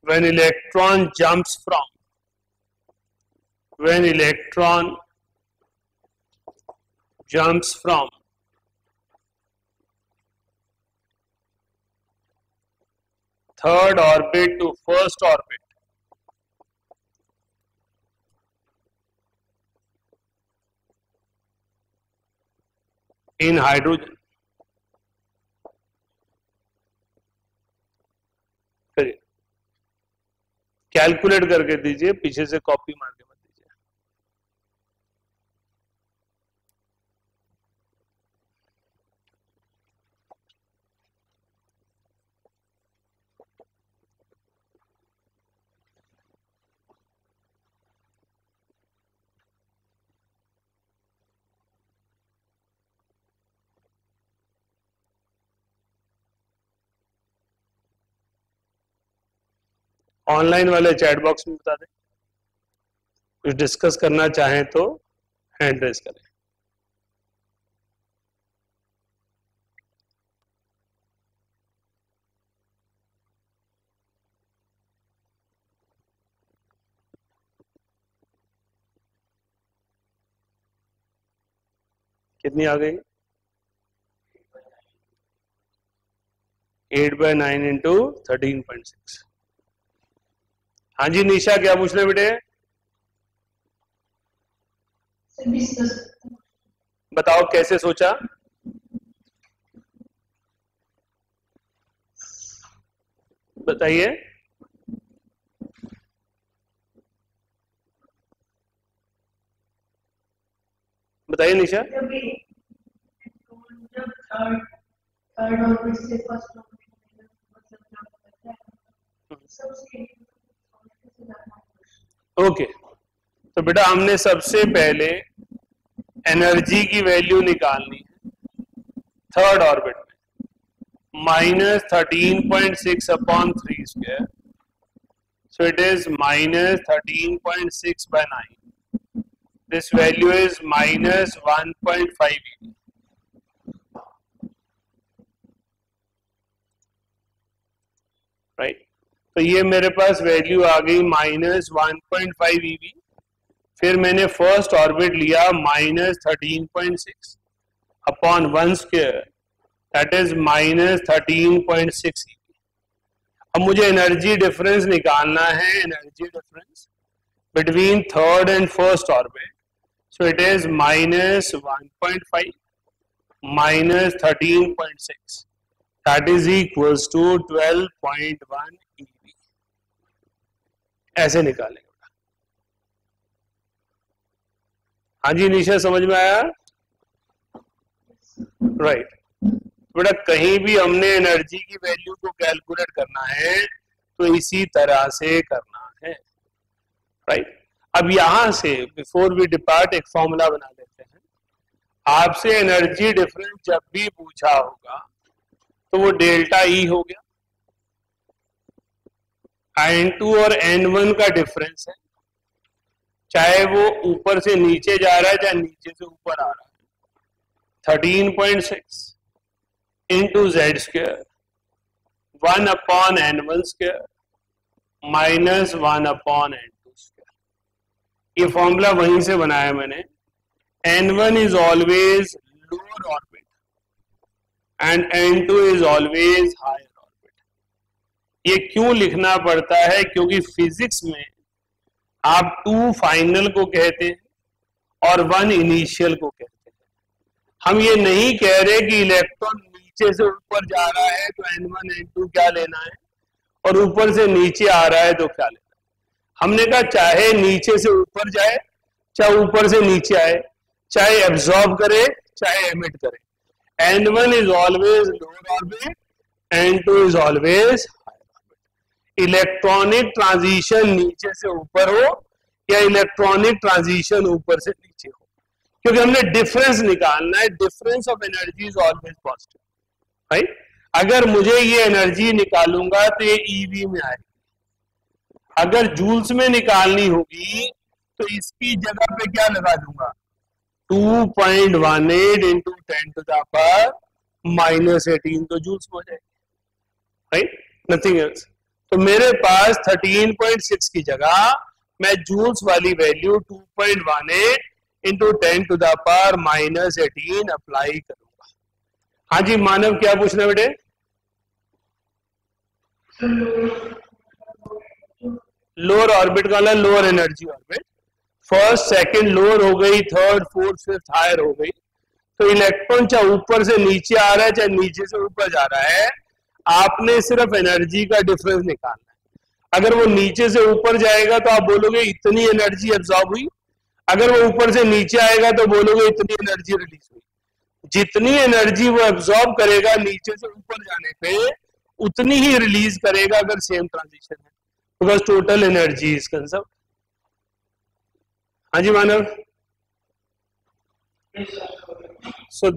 When electron jumps from when electron jumps from third orbit to first orbit in hydrogen करिए calculate करके दीजिए पीछे से कॉपी मार के ऑनलाइन वाले चैट बॉक्स में बता दें। कुछ डिस्कस करना चाहें तो हैंड रेस करें। कितनी आ गई? Eight by nine into thirteen point six हाँ जी निशा क्या पूछ रहे बेटे? बताओ कैसे सोचा? बताइए। बताइए निशा। ओके तो बेटा, हमने सबसे पहले एनर्जी की वैल्यू निकालनी है थर्ड ऑर्बिट में. Minus thirteen point six upon three square so it is minus thirteen point six by nine this value is minus one point five right तो ये मेरे पास वैल्यू आ गई minus one point five eV फिर मैंने first orbit लिया minus thirteen point six upon one square that is minus thirteen point six अब मुझे एनर्जी डिफरेंस निकालना है energy difference between third and first orbit so it is minus one point five minus thirteen point six that is equals to 12.1 EV ऐसे निकालेंगे। हाँ जी निशा समझ में आया? राइट. बेटा, कहीं भी हमने एनर्जी की वैल्यू को कैलकुलेट करना है तो इसी तरह से करना है। राइट. अब यहाँ से बिफोर वी डिपार्ट एक फॉर्मूला बना लेते हैं। आपसे एनर्जी डिफरेंस जब भी पूछा होगा तो वो डेल्टा ई e हो गया। एन टू और एन वन का डिफरेंस है। चाहे वो ऊपर से नीचे जा रहा है चाहे नीचे से ऊपर आ रहा है। Thirteen point six into Z square one upon N one square minus one upon N two square ये फॉर्मूला वहीं से बनाया मैंने। N one is always lower orbit and N two is always higher ये क्यों लिखना पड़ता है? क्योंकि फिजिक्स में आप टू फाइनल को कहते हैं और वन इनिशियल को कहते हैं। हम ये नहीं कह रहे कि इलेक्ट्रॉन नीचे से ऊपर जा रहा है तो एन वन एन टू क्या लेना है? और ऊपर से नीचे आ रहा है तो क्या लेना है? हमने कहा चाहे नीचे से ऊपर जाए चाहे ऊपर से नीचे आए चाहे एब्जॉर्ब करे चाहे एमिट करे। N1 is always lower orbit, N2 is always higher orbit. Electronic transition नीचे से ऊपर हो या इलेक्ट्रॉनिक ट्रांजिशन ऊपर से नीचे हो? क्योंकि हमने डिफरेंस निकालना है। Difference of energy is always positive right अगर मुझे ये एनर्जी निकालूँगा तो ये ईवी e में आएगी। अगर जूल्स में निकालनी होगी तो इसकी जगह पे क्या लगा दूँगा? 2.18 point one eight into ten to the power minus eighteen तो जूल्स हो जाएगी राइट नथिंग एल्स तो मेरे पास 13.6 की जगह मैं जूल्स वाली value 2.18 into ten to the power minus eighteen apply करूँगा। हाँ जी, मानव क्या पूछना बेटे? लोअर ऑर्बिट का lower energy orbit first second lower हो गई थर्ड फोर्थ फिफ्थ हायर हो गई। तो इलेक्ट्रॉन चाहे ऊपर से नीचे आ रहा है, चाहे नीचे से ऊपर जा रहा है आपने सिर्फ़ एनर्जी का डिफरेंस निकालना है। अगर वो नीचे से ऊपर जाएगा तो आप बोलोगे इतनी एनर्जी एब्जॉर्ब हुई। अगर वो ऊपर से नीचे आएगा तो बोलोगे इतनी एनर्जी रिलीज़ हुई। जितनी एनर्जी वो एब्जॉर्ब करेगा नीचे से ऊपर जाने पे उतनी ही रिलीज़ करेगा अगर सेम ट्रांजिशन है। Because total energy is conserve हाँ जी मानव? सो